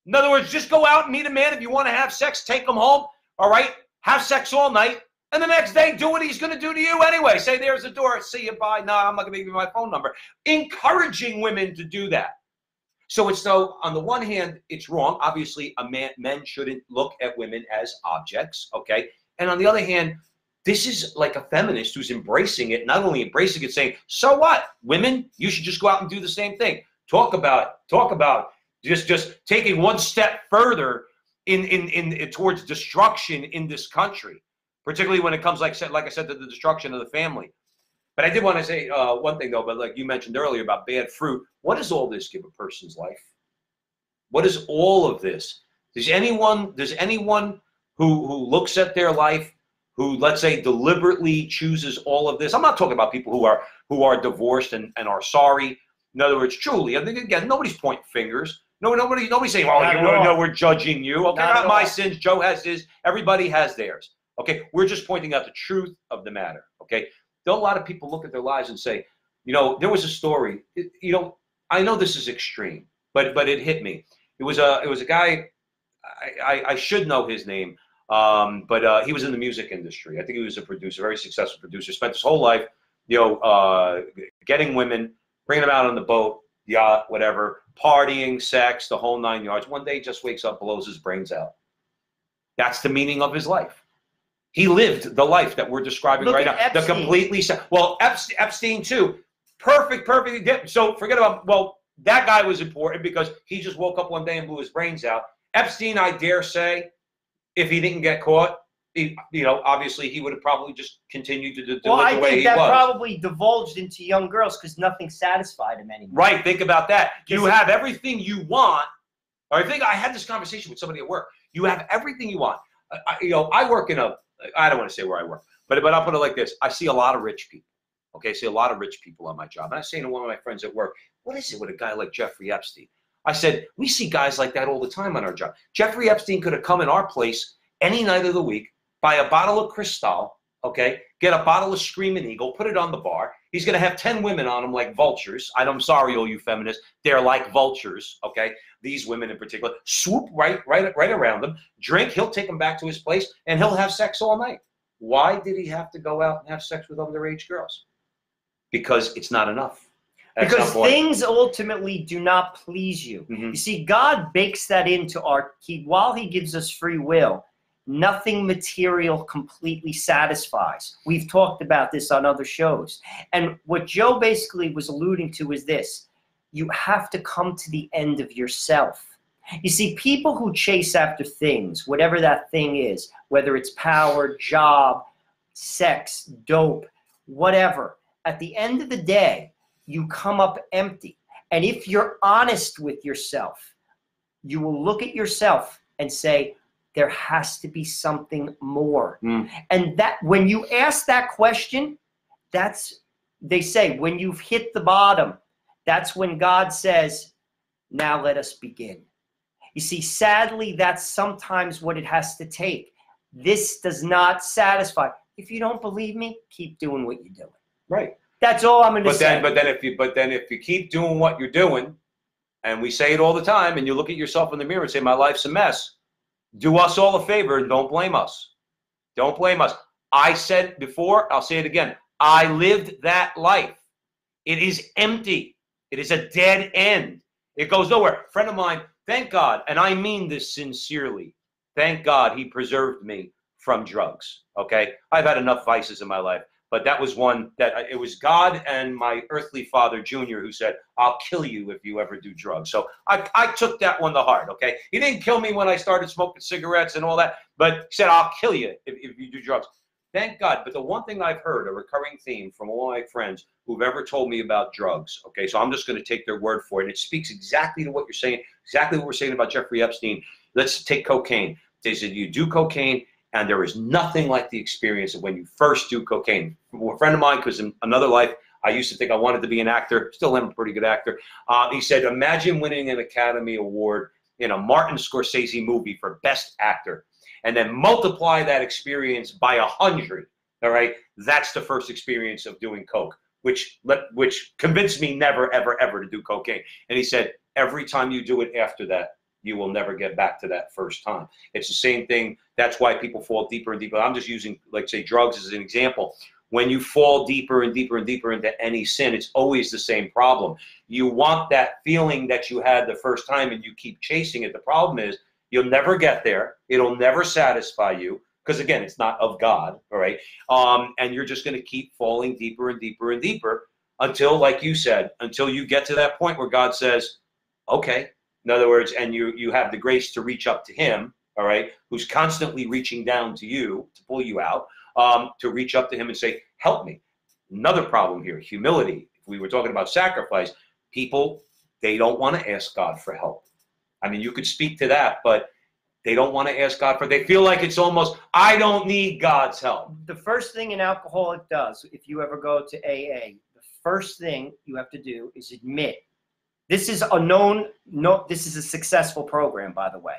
In other words, just go out and meet a man. If you want to have sex, take them home. All right. Have sex all night. And the next day, do what he's going to do to you anyway. Say, there's the door. See you. Bye. No, I'm not going to give you my phone number. Encouraging women to do that. So it's so on the one hand, it's wrong. Obviously, a man men shouldn't look at women as objects. Okay. And on the other hand, this is like a feminist who's embracing it, not only embracing it, saying, so what? Women, you should just go out and do the same thing. Talk about, it. talk about it. just just taking one step further in in, in, in towards destruction in this country particularly when it comes, like I said, like I said, to the destruction of the family. But I did want to say uh, one thing though. But like you mentioned earlier about bad fruit, what does all this give a person's life? What is all of this? Does anyone does anyone who who looks at their life, who let's say deliberately chooses all of this? I'm not talking about people who are who are divorced and, and are sorry. In other words, truly, I think again, nobody's pointing fingers. No, nobody, nobody's saying, "Oh, you no, we're judging you." Okay, Not not, my all. sins. Joe has his. Everybody has theirs. Okay, we're just pointing out the truth of the matter. Okay, Though a lot of people look at their lives and say, you know, there was a story. it- you know, I know this is extreme, but but it hit me. It was a it was a guy. I I, I should know his name, um, but uh, he was in the music industry. I think he was a producer, very successful producer. Spent his whole life, you know, uh, getting women, bringing them out on the boat, yacht, whatever, partying, sex, the whole nine yards. One day, he just wakes up, blows his brains out. That's the meaning of his life. He lived the life that we're describing Look right now. The completely well, Epstein, Epstein too. Perfect, perfect. So forget about well, that guy was important because he just woke up one day and blew his brains out. Epstein, I dare say, if he didn't get caught, he, you know, obviously he would have probably just continued to do, to Well, live I the way think he that probably divulged into young girls because nothing satisfied him anymore. Right. Think about that. You have everything you want. Or I think I had this conversation with somebody at work. You have everything you want. I, I- you know, I work in a. I don't want to say where I work, but but I'll put it like this: I see a lot of rich people. Okay, I see a lot of rich people on my job. And I saying to one of my friends at work, "What is it with a guy like Jeffrey Epstein?" I said, "We see guys like that all the time on our job. Jeffrey Epstein could have come in our place any night of the week, buy a bottle of Cristal, okay, get a bottle of Screaming Eagle, put it on the bar. He's going to have 10 women on him like vultures. And I'm sorry, all you feminists. They're like vultures, okay? These women in particular swoop right, right, right around him, drink. He'll take them back to his place and he'll have sex all night. Why did he have to go out and have sex with underage girls? Because it's not enough. Because things ultimately do not please you. Mhm. You see, God bakes that into our he while He gives us free will, nothing material completely satisfies. We've talked about this on other shows. And what Joe basically was alluding to is this you have to come to the end of yourself. You see, people who chase after things, whatever that thing is, whether it's power, job, sex, dope, whatever, at the end of the day, you come up empty. And if you're honest with yourself, you will look at yourself and say, there has to be something more. Mm. And that when you ask that question, that's they say when you've hit the bottom, that's when God says, now let us begin. You see, sadly, that's sometimes what it has to take. This does not satisfy. If you don't believe me, keep doing what you're doing. Right. That's all I'm going to But say. then, but then if you, but then if you keep doing what you're doing, and we say it all the time, and you look at yourself in the mirror and say, "My life's a mess," do us all a favor and don't blame us. Don't blame us. I said before, I'll say it again. I lived that life. It is empty. It is a dead end. It goes nowhere. friend of mine, thank God, and I mean this sincerely. Thank God he preserved me from drugs. Okay, I've had enough vices in my life but that was one that it was God and my earthly father, Junior, who said, I'll kill you if you ever do drugs. So I, I took that one to heart, okay? He didn't kill me when I started smoking cigarettes and all that, but he said, I'll kill you if, if you do drugs. Thank God. But the one thing I've heard, a recurring theme from all my friends who've ever told me about drugs, okay, so I'm just going to take their word for it. It speaks exactly to what you're saying, exactly what we're saying about Jeffrey Epstein. Let's take cocaine. They said, you do cocaine, and there is nothing like the experience of when you first do cocaine. A friend of mine, because in another life, I used to think I wanted to be an actor, still am a pretty good actor. Uh, he said, Imagine winning an Academy Award in a Martin Scorsese movie for Best Actor, and then multiply that experience by a hundred. All right, that's the first experience of doing coke, which let, which convinced me never, ever, ever to do cocaine. And he said, every time you do it after that, you will never get back to that first time. It's the same thing. That's why people fall deeper and deeper. I'm just using, like, say, drugs as an example. When you fall deeper and deeper and deeper into any sin, it's always the same problem. You want that feeling that you had the first time and you keep chasing it. The problem is you'll never get there. It'll never satisfy you because, again, it's not of God, all right? Um, and you're just going to keep falling deeper and deeper and deeper until, like you said, until you get to that point where God says, okay, in other words, and you you have the grace to reach up to him, all right, who's constantly reaching down to you to pull you out, um, to reach up to him and say, "Help me." Another problem here: humility. If we were talking about sacrifice, people they don't want to ask God for help. I mean, you could speak to that, but they don't want to ask God for. They feel like it's almost, I don't need God's help. the first thing an alcoholic does, if you ever go to AA, the first thing you have to do is admit This is a known, no, this is a successful program, by the way.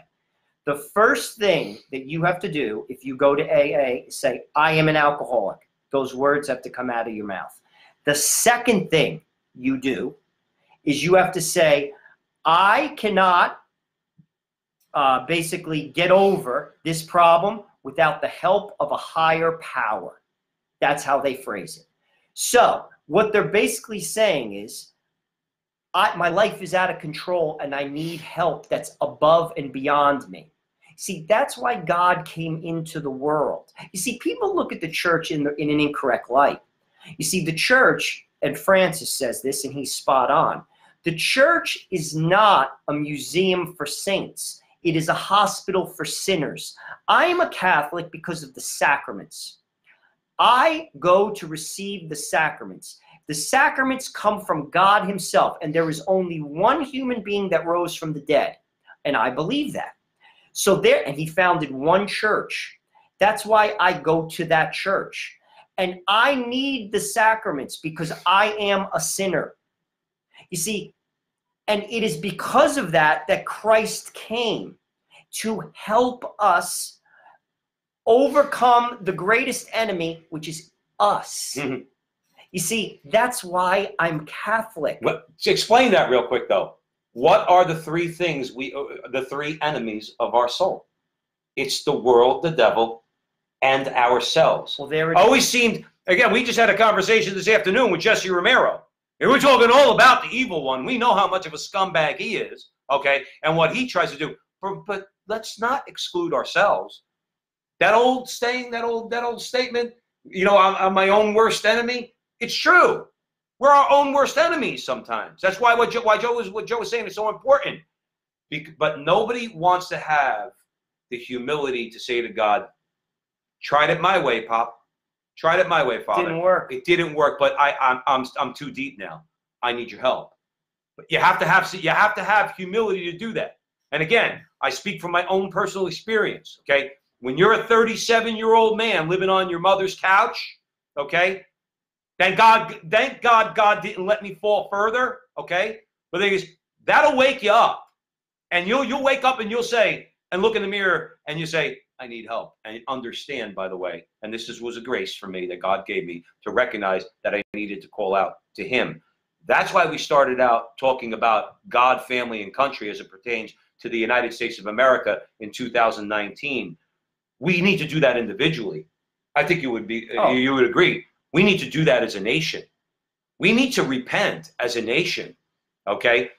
The first thing that you have to do if you go to AA is say, I am an alcoholic. Those words have to come out of your mouth. The second thing you do is you have to say, I cannot uh, basically get over this problem without the help of a higher power. That's how they phrase it. So, what they're basically saying is, I, my life is out of control and I need help that's above and beyond me. See, that's why God came into the world. You see, people look at the church in, the, in an incorrect light. You see, the church, and Francis says this, and he's spot on. The church is not a museum for saints. It is a hospital for sinners. I am a Catholic because of the sacraments. I go to receive the sacraments. The sacraments come from God Himself, and there is only one human being that rose from the dead. And I believe that. So there, and He founded one church. That's why I go to that church. And I need the sacraments because I am a sinner. You see, and it is because of that that Christ came to help us overcome the greatest enemy, which is us. Mhm. You see, that's why I'm Catholic. What, explain that real quick, though. What are the three things we, uh, the three enemies of our soul? It's the world, the devil, and ourselves. Well, there it Always seemed. Again, we just had a conversation this afternoon with Jesse Romero. And we're talking all about the evil one. We know how much of a scumbag he is, okay, and what he tries to do. But, but let's not exclude ourselves. That old saying, that old that old statement, you know, I'm, I'm my own worst enemy. It's true. We're our own worst enemies sometimes. That's why what Joe, why Joe was what Joe was saying is so important. Bec- but nobody wants to have the humility to say to God, "Tried it my way, Pop. Tried it my way, Father. It didn't work. It didn't work, but I, I'm, I'm, I'm too deep now. I need your help. But you have to have, you have to have humility to do that. And again, I speak from my own personal experience. Okay, when you're a 37 year old man living on your mother's couch, okay, thank God, thank God, God didn't let me fall further. Okay, but the thing is, that'll wake you up, and you'll you'll wake up and you'll say and look in the mirror and you say, I need help. And understand, by the way, and this is, was a grace for me that God gave me to recognize that I needed to call out to Him. That's why we started out talking about God, family, and country as it pertains to the United States of America in 2019. We need to do that individually. I think you would be Oh. you would agree. We need to do that as a nation. We need to repent as a nation. Okay,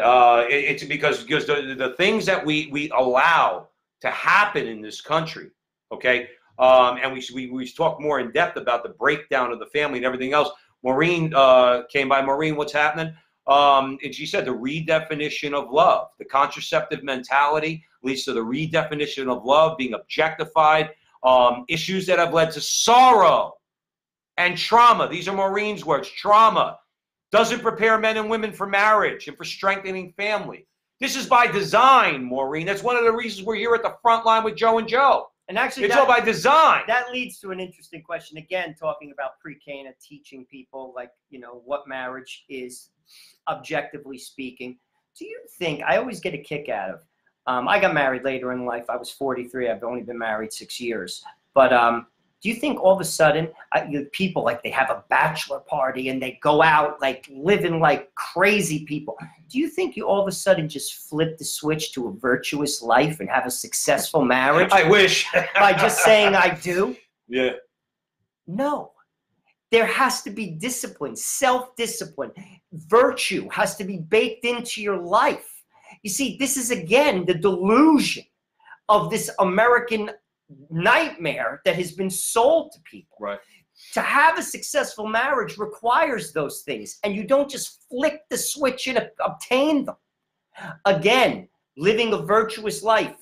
uh, it- it's because because the, the things that we we allow to happen in this country. Okay, um, and we we we talk more in depth about the breakdown of the family and everything else. Maureen uh, came by. Maureen, what's happening? Um, and she said the redefinition of love, the contraceptive mentality leads to the redefinition of love, being objectified, um, issues that have led to sorrow and trauma. These are Maureen's words trauma doesn't prepare men and women for marriage and for strengthening family. This is by design, Maureen. That's one of the reasons we're here at the front line with Joe and Joe. And actually, It's that, all by design. that leads to an interesting question. Again, talking about pre-Cana, teaching people like you know what marriage is, objectively speaking. Do you think? I always get a kick out of. Um, I got married later in life. I was 43. I've only been married six years. But um, do you think all of a sudden uh, you, people like they have a bachelor party and they go out like living like crazy people? Do you think you all of a sudden just flip the switch to a virtuous life and have a successful marriage I wish. [laughs] by just saying I do? [laughs] yeah. No. There has to be discipline, self discipline. Virtue has to be baked into your life. You see, this is again the delusion of this American nightmare that has been sold to people. Right. To have a successful marriage requires those things, and you don't just flick the switch and obtain them. Again, living a virtuous life,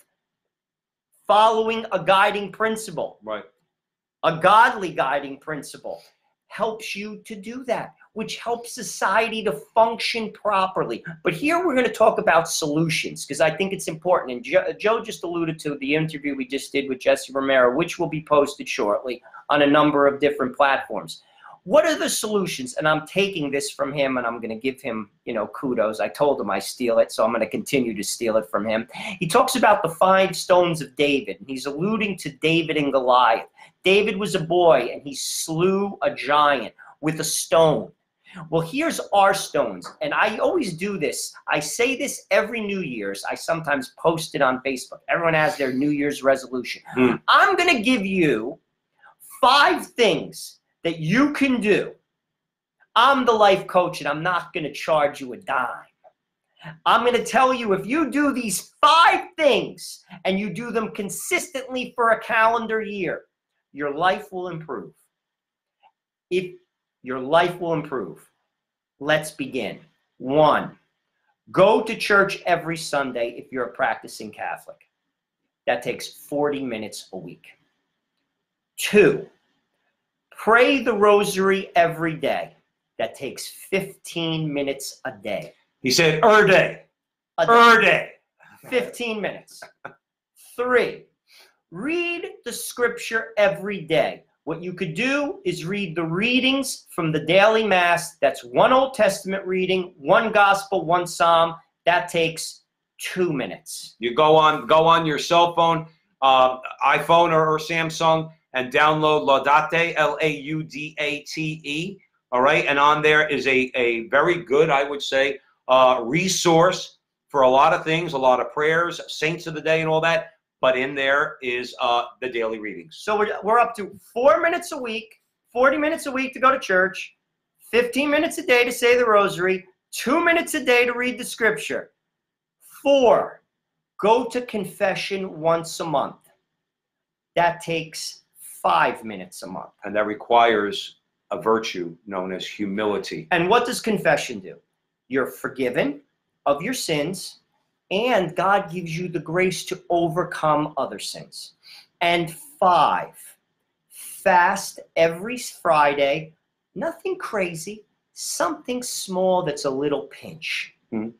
following a guiding principle Right. a godly guiding principle helps you to do that which helps society to function properly but here we're going to talk about solutions because i think it's important and joe, joe just alluded to the interview we just did with jesse romero which will be posted shortly on a number of different platforms what are the solutions? And I'm taking this from him and I'm going to give him, you know, kudos. I told him I steal it, so I'm going to continue to steal it from him. He talks about the five stones of David, and he's alluding to David and Goliath. David was a boy and he slew a giant with a stone. Well, here's our stones. And I always do this. I say this every New Year's. I sometimes post it on Facebook. Everyone has their New Year's resolution. Hmm. I'm going to give you five things that you can do. I'm the life coach and I'm not going to charge you a dime. I'm going to tell you if you do these five things and you do them consistently for a calendar year, your life will improve. If your life will improve, let's begin. One, go to church every Sunday if you're a practicing Catholic. That takes 40 minutes a week. Two, pray the rosary every day. That takes 15 minutes a day. He said, "Er day, A day. er day." 15 minutes. Three, read the scripture every day. What you could do is read the readings from the daily mass. That's one Old Testament reading, one gospel, one psalm. That takes two minutes. You go on, go on your cell phone, uh, iPhone or, or Samsung, and download Laudate, L-A-U-D-A-T-E. All right, and on there is a a very good, I would say, uh, resource for a lot of things, a lot of prayers, saints of the day, and all that. But in there is uh, the daily readings. So we're, we're up to four minutes a week, 40 minutes a week to go to church, 15 minutes a day to say the rosary, two minutes a day to read the scripture. Four, go to confession once a month. That takes five minutes a month. and that requires a virtue known as humility. And what does confession do? You're forgiven of your sins, and God gives you the grace to overcome other sins. And five, fast every Friday, nothing crazy, something small that's a little pinch. Hmm.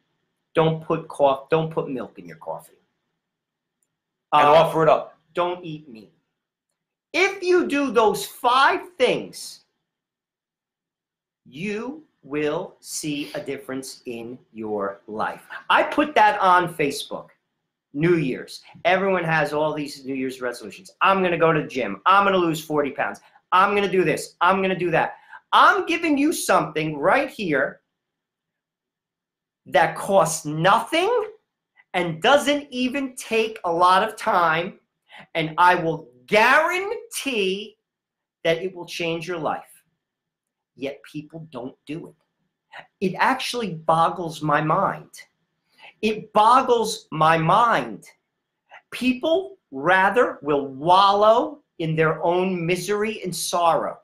Don't put coffee, don't put milk in your coffee. And Uh, offer it up. don't eat meat. If you do those five things, you will see a difference in your life. I put that on Facebook. New Year's. Everyone has all these New Year's resolutions. I'm going to go to the gym. I'm going to lose 40 pounds. I'm going to do this. I'm going to do that. I'm giving you something right here that costs nothing and doesn't even take a lot of time and I will guarantee that it will change your life. Yet people don't do it. It actually boggles my mind. It boggles my mind. People rather will wallow in their own misery and sorrow.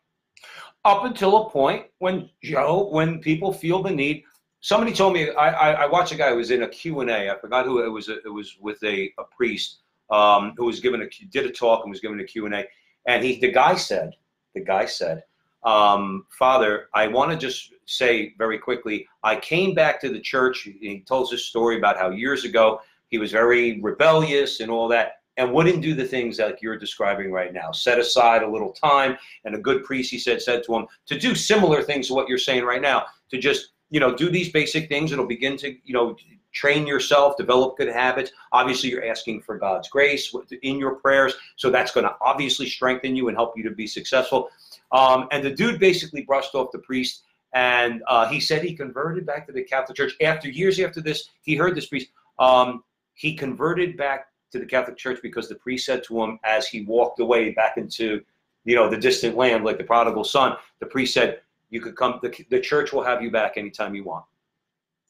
Up until a point when Joe, when people feel the need. Somebody told me I, I, I watched a guy who was in a Q and A. I forgot who it was. It was with a, a priest um, who was given a did a talk and was given a Q and A. And he the guy said the guy said, um, Father, I want to just say very quickly. I came back to the church. He tells this story about how years ago he was very rebellious and all that and wouldn't do the things like you're describing right now. Set aside a little time, and a good priest, he said, said to him to do similar things to what you're saying right now. To just you know do these basic things. It'll begin to you know train yourself, develop good habits. Obviously, you're asking for God's grace in your prayers, so that's going to obviously strengthen you and help you to be successful. Um, and the dude basically brushed off the priest. And uh, he said he converted back to the Catholic Church after years after this. He heard this priest. Um, he converted back to the Catholic Church because the priest said to him as he walked away back into, you know, the distant land like the prodigal son. The priest said, "You could come. The, the church will have you back anytime you want."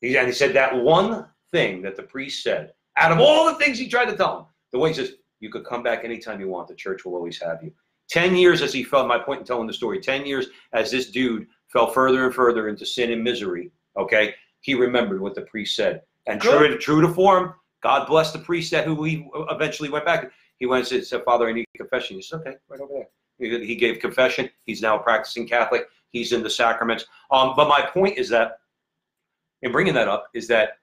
He, and he said that one thing that the priest said, out of all the things he tried to tell him, the way he says, "You could come back anytime you want. The church will always have you." Ten years as he fell. My point in telling the story. Ten years as this dude fell further and further into sin and misery. Okay, he remembered what the priest said, and true to, true to form, God bless the priest that who he eventually went back. He went and said, "Father, I need confession." He said, "Okay, right over there." He, he gave confession. He's now a practicing Catholic. He's in the sacraments. Um, but my point is that, in bringing that up, is that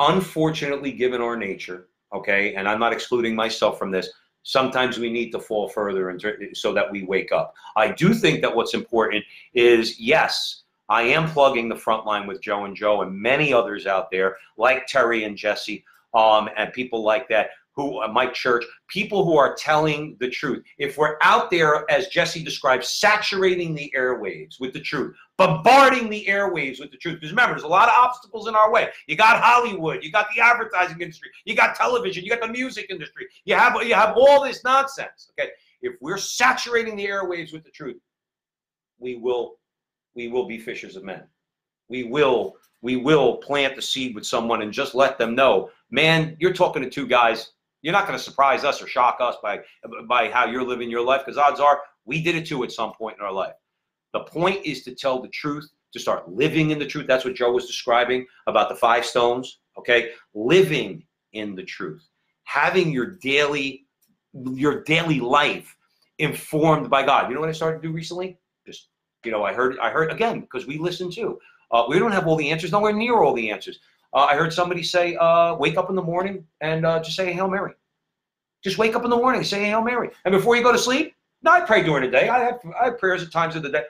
unfortunately, given our nature, okay, and I'm not excluding myself from this, sometimes we need to fall further into, so that we wake up. I do think that what's important is yes, I am plugging the front line with Joe and Joe and many others out there like Terry and Jesse um, and people like that who uh, Mike Church, people who are telling the truth. If we're out there, as Jesse described, saturating the airwaves with the truth, bombarding the airwaves with the truth. Because remember, there's a lot of obstacles in our way. You got Hollywood, you got the advertising industry, you got television, you got the music industry, you have you have all this nonsense. Okay, if we're saturating the airwaves with the truth, we will we will be fishers of men. We will we will plant the seed with someone and just let them know, man, you're talking to two guys. You're not going to surprise us or shock us by by how you're living your life because odds are we did it too at some point in our life. The point is to tell the truth, to start living in the truth. That's what Joe was describing about the five stones. Okay, living in the truth, having your daily your daily life informed by God. You know what I started to do recently? Just you know, I heard I heard again because we listen too. Uh, we don't have all the answers, nowhere near all the answers. Uh, I heard somebody say, uh, wake up in the morning and uh, just say a Hail Mary. Just wake up in the morning, say a Hail Mary. And before you go to sleep, no, I pray during the day. I have, I have prayers at times of the day.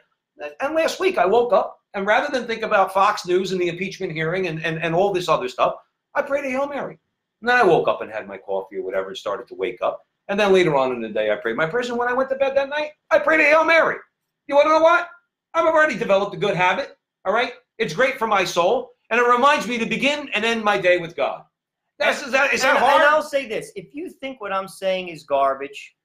And last week I woke up and rather than think about Fox News and the impeachment hearing and, and, and all this other stuff, I prayed a Hail Mary. And then I woke up and had my coffee or whatever and started to wake up. And then later on in the day, I prayed my prayers. And when I went to bed that night, I prayed a Hail Mary. You want to know what? I've already developed a good habit. All right. It's great for my soul. And it reminds me to begin and end my day with God. That's, is that, is that hard? And I'll say this if you think what I'm saying is garbage,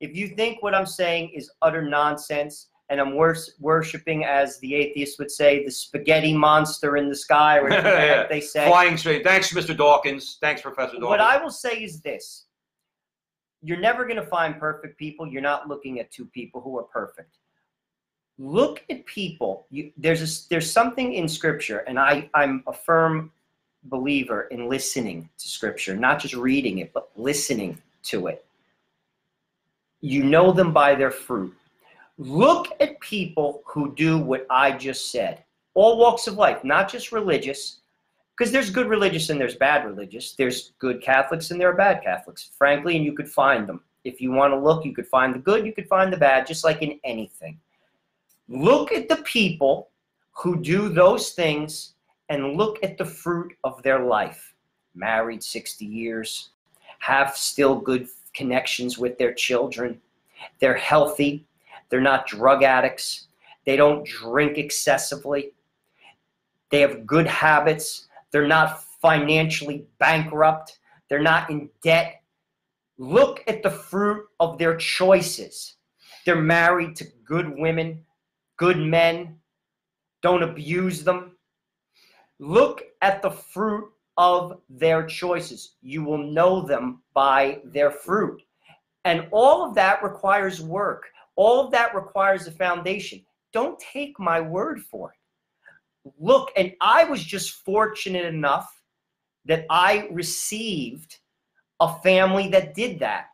if you think what I'm saying is utter nonsense, and I'm wors- worshiping, as the atheists would say, the spaghetti monster in the sky, or whatever Yeah. [laughs] they say. Flying straight. Thanks, Mr. Dawkins. Thanks, Professor Dawkins. What I will say is this you're never going to find perfect people. You're not looking at two people who are perfect. Look at people. You, there's a, there's something in Scripture, and I I'm a firm believer in listening to Scripture, not just reading it, but listening to it. You know them by their fruit. Look at people who do what I just said. All walks of life, not just religious, because there's good religious and there's bad religious. There's good Catholics and there are bad Catholics, frankly, and you could find them. If you want to look, you could find the good, you could find the bad, just like in anything. Look at the people who do those things and look at the fruit of their life. Married 60 years, have still good connections with their children. They're healthy, they're not drug addicts, they don't drink excessively, they have good habits, they're not financially bankrupt, they're not in debt. Look at the fruit of their choices. They're married to good women, good men, don't abuse them. Look at the fruit of their choices. You will know them by their fruit. And all of that requires work. All of that requires a foundation. Don't take my word for it. Look, and I was just fortunate enough that I received a family that did that.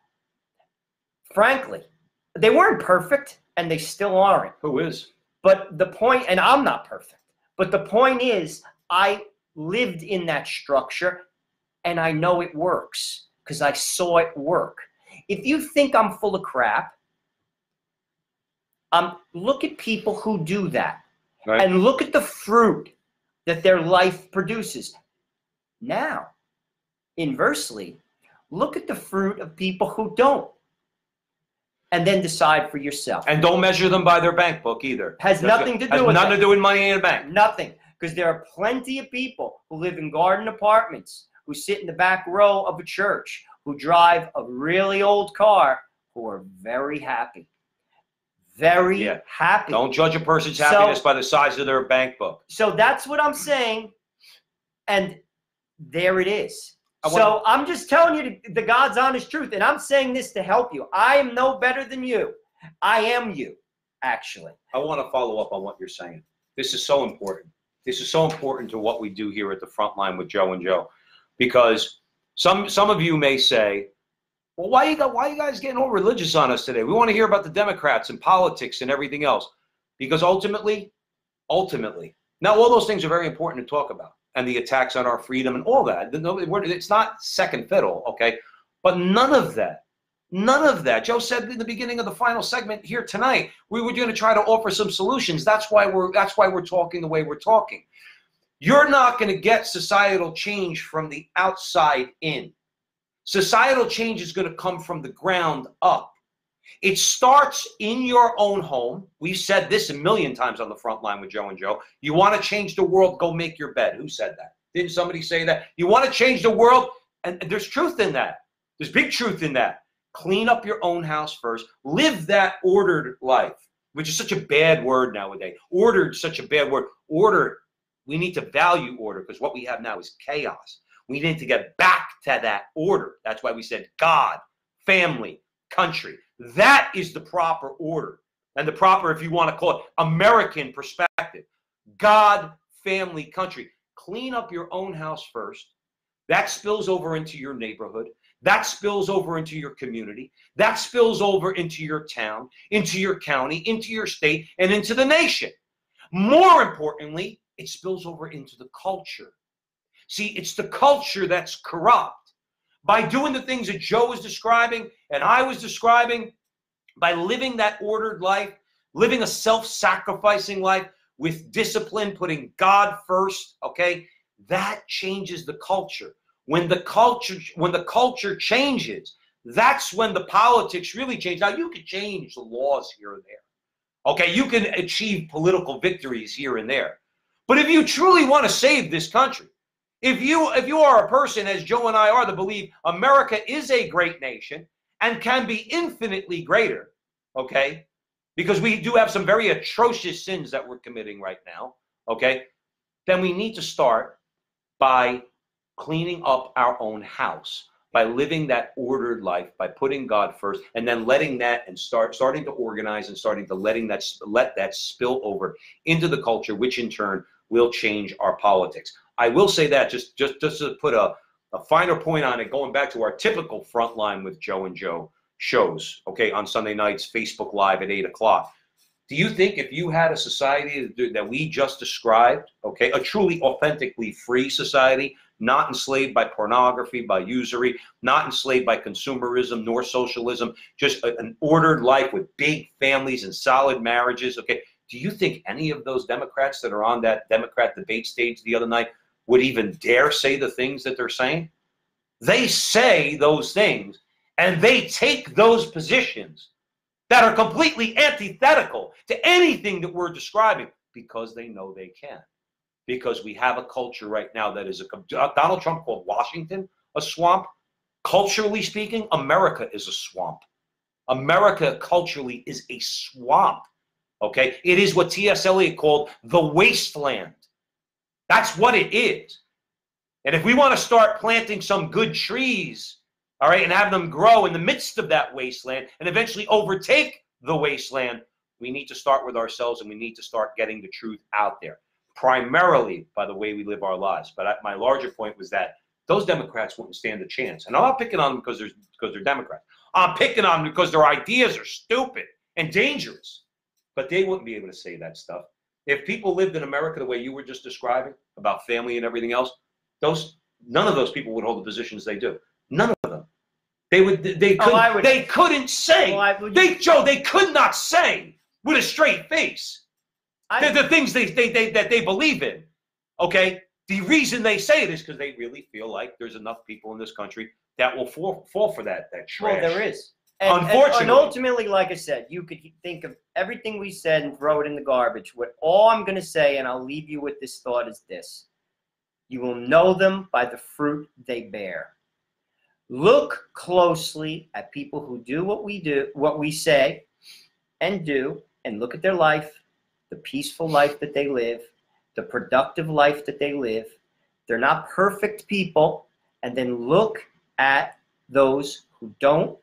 Frankly, they weren't perfect and they still aren't. Who is? But the point, and I'm not perfect, but the point is, I lived in that structure and I know it works because I saw it work. If you think I'm full of crap, um, look at people who do that Right. and look at the fruit that their life produces. Now, inversely, look at the fruit of people who don't and then decide for yourself. And don't measure them by their bank book either. Has nothing to do Has with nothing that. to do with money in the bank. Nothing. Because there are plenty of people who live in garden apartments, who sit in the back row of a church, who drive a really old car, who are very happy. Very Yeah. happy. Don't judge a person's So- happiness by the size of their bank book. So that's what I'm saying. And there it is. I So I'm just telling you the, the God's honest truth. And I'm saying this to help you. I am no better than you. I am you, actually. I want to follow up on what you're saying. This is so important. This is so important to what we do here at the front line with Joe and Joe, because some some of you may say, "Well, why you you guys getting all religious on us today? We want to hear about the Democrats and politics and everything else." Because ultimately, ultimately, now all those things are very important to talk about, and the attacks on our freedom and all that. It's not second fiddle, okay? But none of that, None of that. Joe said in the beginning of the final segment here tonight, we were going to try to offer some solutions. That's why we're that's why we're talking the way we're talking. You're not going to get societal change from the outside in. Societal change is going to come from the ground up. It starts in your own home. We've said this a million times on the front line with Joe and Joe. You want to change the world, go make your bed. Who said that? Didn't somebody say that? You want to change the world? And there's truth in that. There's big truth in that. Clean up your own house first. Live that ordered life, which is such a bad word nowadays. Ordered, such a bad word. Order, we need to value order because what we have now is chaos. We need to get back to that order. That's why we said God, family, country. That is the proper order. And the proper, if you want to call it, American perspective. God, family, country. Clean up your own house first. That spills over into your neighborhood. That spills over into your community. That spills over into your town, into your county, into your state, and into the nation. More importantly, it spills over into the culture. See, it's the culture that's corrupt. By doing the things that Joe was describing and I was describing, by living that ordered life, living a self sacrificing life with discipline, putting God first, okay, that changes the culture. When the culture when the culture changes, that's when the politics really change. Now you can change the laws here and there. Okay, you can achieve political victories here and there. But if you truly want to save this country, if you if you are a person as Joe and I are that believe America is a great nation and can be infinitely greater, okay? Because we do have some very atrocious sins that we're committing right now, okay? Then we need to start by cleaning up our own house by living that ordered life by putting god first and then letting that and start starting to organize and starting to letting that let that spill over into the culture which in turn will change our politics i will say that just just just to put a, a finer point on it going back to our typical front line with joe and joe shows okay on sunday nights facebook live at 8 o'clock do you think if you had a society that we just described okay a truly authentically free society not enslaved by pornography, by usury, not enslaved by consumerism nor socialism, just a, an ordered life with big families and solid marriages. Okay. Do you think any of those Democrats that are on that Democrat debate stage the other night would even dare say the things that they're saying? They say those things and they take those positions that are completely antithetical to anything that we're describing because they know they can because we have a culture right now that is a uh, Donald Trump called Washington a swamp. Culturally speaking, America is a swamp. America culturally is a swamp. Okay, it is what T.S. Eliot called the wasteland. That's what it is. And if we want to start planting some good trees, all right, and have them grow in the midst of that wasteland and eventually overtake the wasteland, we need to start with ourselves and we need to start getting the truth out there primarily by the way we live our lives. But I, my larger point was that those Democrats wouldn't stand a chance. And I'm not picking on them because they're because they're Democrats. I'm picking on them because their ideas are stupid and dangerous. But they wouldn't be able to say that stuff. If people lived in America the way you were just describing about family and everything else, those none of those people would hold the positions they do. None of them. They would. They could. Oh, would, they couldn't say. Would, they Joe. They could not say with a straight face I, the, the things they, they, they, that they believe in. Okay, the reason they say it is because they really feel like there's enough people in this country that will fall, fall for that that trash. Well, there is. And, Unfortunately, and, and ultimately, like I said, you could think of everything we said and throw it in the garbage. What all I'm going to say, and I'll leave you with this thought, is this: you will know them by the fruit they bear. Look closely at people who do what we do, what we say, and do, and look at their life the peaceful life that they live, the productive life that they live. They're not perfect people. And then look at those who don't.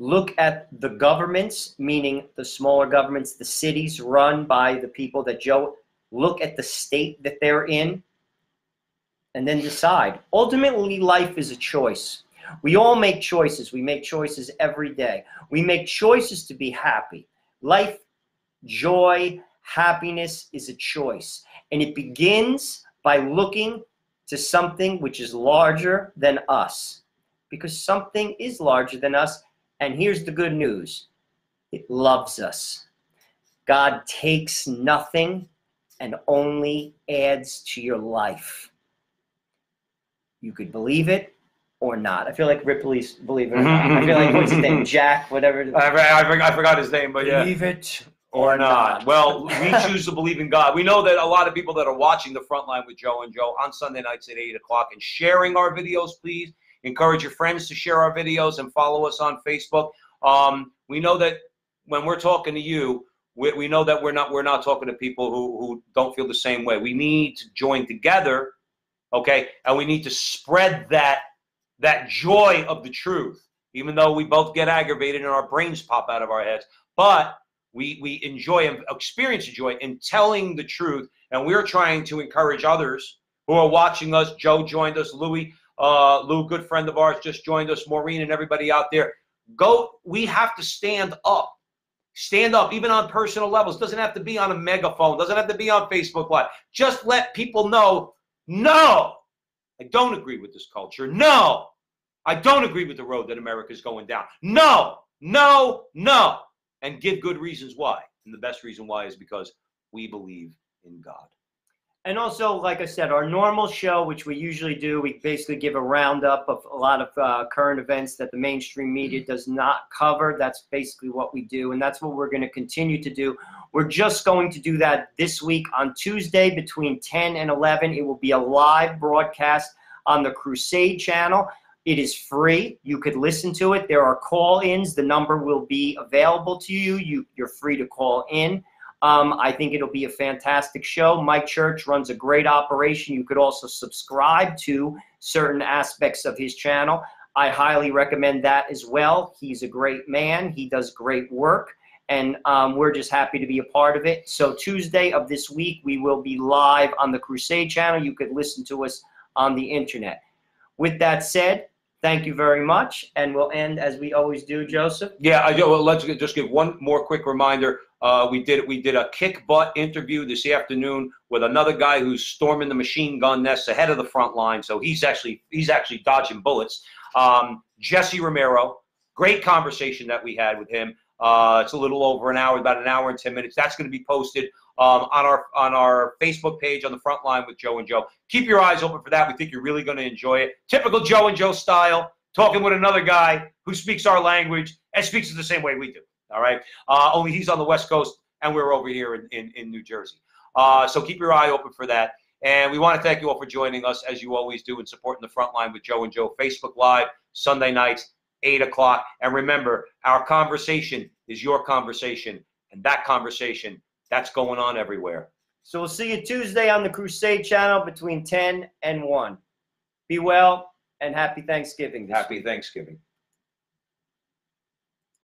Look at the governments, meaning the smaller governments, the cities run by the people that Joe, look at the state that they're in, and then decide. Ultimately, life is a choice. We all make choices. We make choices every day. We make choices to be happy. Life, joy, happiness is a choice. And it begins by looking to something which is larger than us. Because something is larger than us, And here's the good news it loves us. God takes nothing and only adds to your life. You could believe it or not. I feel like Ripley's believe it or not. I feel like what's his name? [laughs] Jack, whatever. I, I, forgot, I forgot his name, but yeah. Believe it or not. Well, we [laughs] choose to believe in God. We know that a lot of people that are watching the front line with Joe and Joe on Sunday nights at 8 o'clock and sharing our videos, please. Encourage your friends to share our videos and follow us on Facebook. Um, we know that when we're talking to you, we, we know that we're not we're not talking to people who, who don't feel the same way. We need to join together, okay, and we need to spread that that joy of the truth, even though we both get aggravated and our brains pop out of our heads. But we we enjoy and experience joy in telling the truth, and we're trying to encourage others who are watching us. Joe joined us, Louis, uh, Lou, good friend of ours, just joined us, Maureen, and everybody out there. Go. We have to stand up. Stand up, even on personal levels. Doesn't have to be on a megaphone. Doesn't have to be on Facebook Live. Just let people know. No, I don't agree with this culture. No, I don't agree with the road that America is going down. No, no, no and give good reasons why. And the best reason why is because we believe in God. And also, like I said, our normal show, which we usually do, we basically give a roundup of a lot of uh, current events that the mainstream media does not cover. That's basically what we do, and that's what we're going to continue to do. We're just going to do that this week on Tuesday between 10 and 11. It will be a live broadcast on the Crusade channel. It is free. You could listen to it. There are call-ins. The number will be available to you. you you're free to call in. Um, I think it'll be a fantastic show. Mike Church runs a great operation. You could also subscribe to certain aspects of his channel. I highly recommend that as well. He's a great man. He does great work, and um, we're just happy to be a part of it. So Tuesday of this week, we will be live on the Crusade channel. You could listen to us on the internet. With that said, thank you very much. And we'll end as we always do, Joseph. Yeah, I well, let's just give one more quick reminder. Uh, we did we did a kick butt interview this afternoon with another guy who's storming the machine gun nests ahead of the front line. So he's actually he's actually dodging bullets. Um, Jesse Romero, great conversation that we had with him. Uh, it's a little over an hour, about an hour and ten minutes. That's going to be posted um, on our on our Facebook page on the front line with Joe and Joe. Keep your eyes open for that. We think you're really going to enjoy it. Typical Joe and Joe style, talking with another guy who speaks our language and speaks it the same way we do. All right. Uh, only he's on the West Coast and we're over here in, in, in New Jersey. Uh, so keep your eye open for that. And we want to thank you all for joining us as you always do and supporting the front line with Joe and Joe Facebook Live Sunday nights, 8 o'clock. And remember, our conversation is your conversation. And that conversation that's going on everywhere. So we'll see you Tuesday on the Crusade channel between 10 and 1. Be well and happy Thanksgiving. Happy Thanksgiving.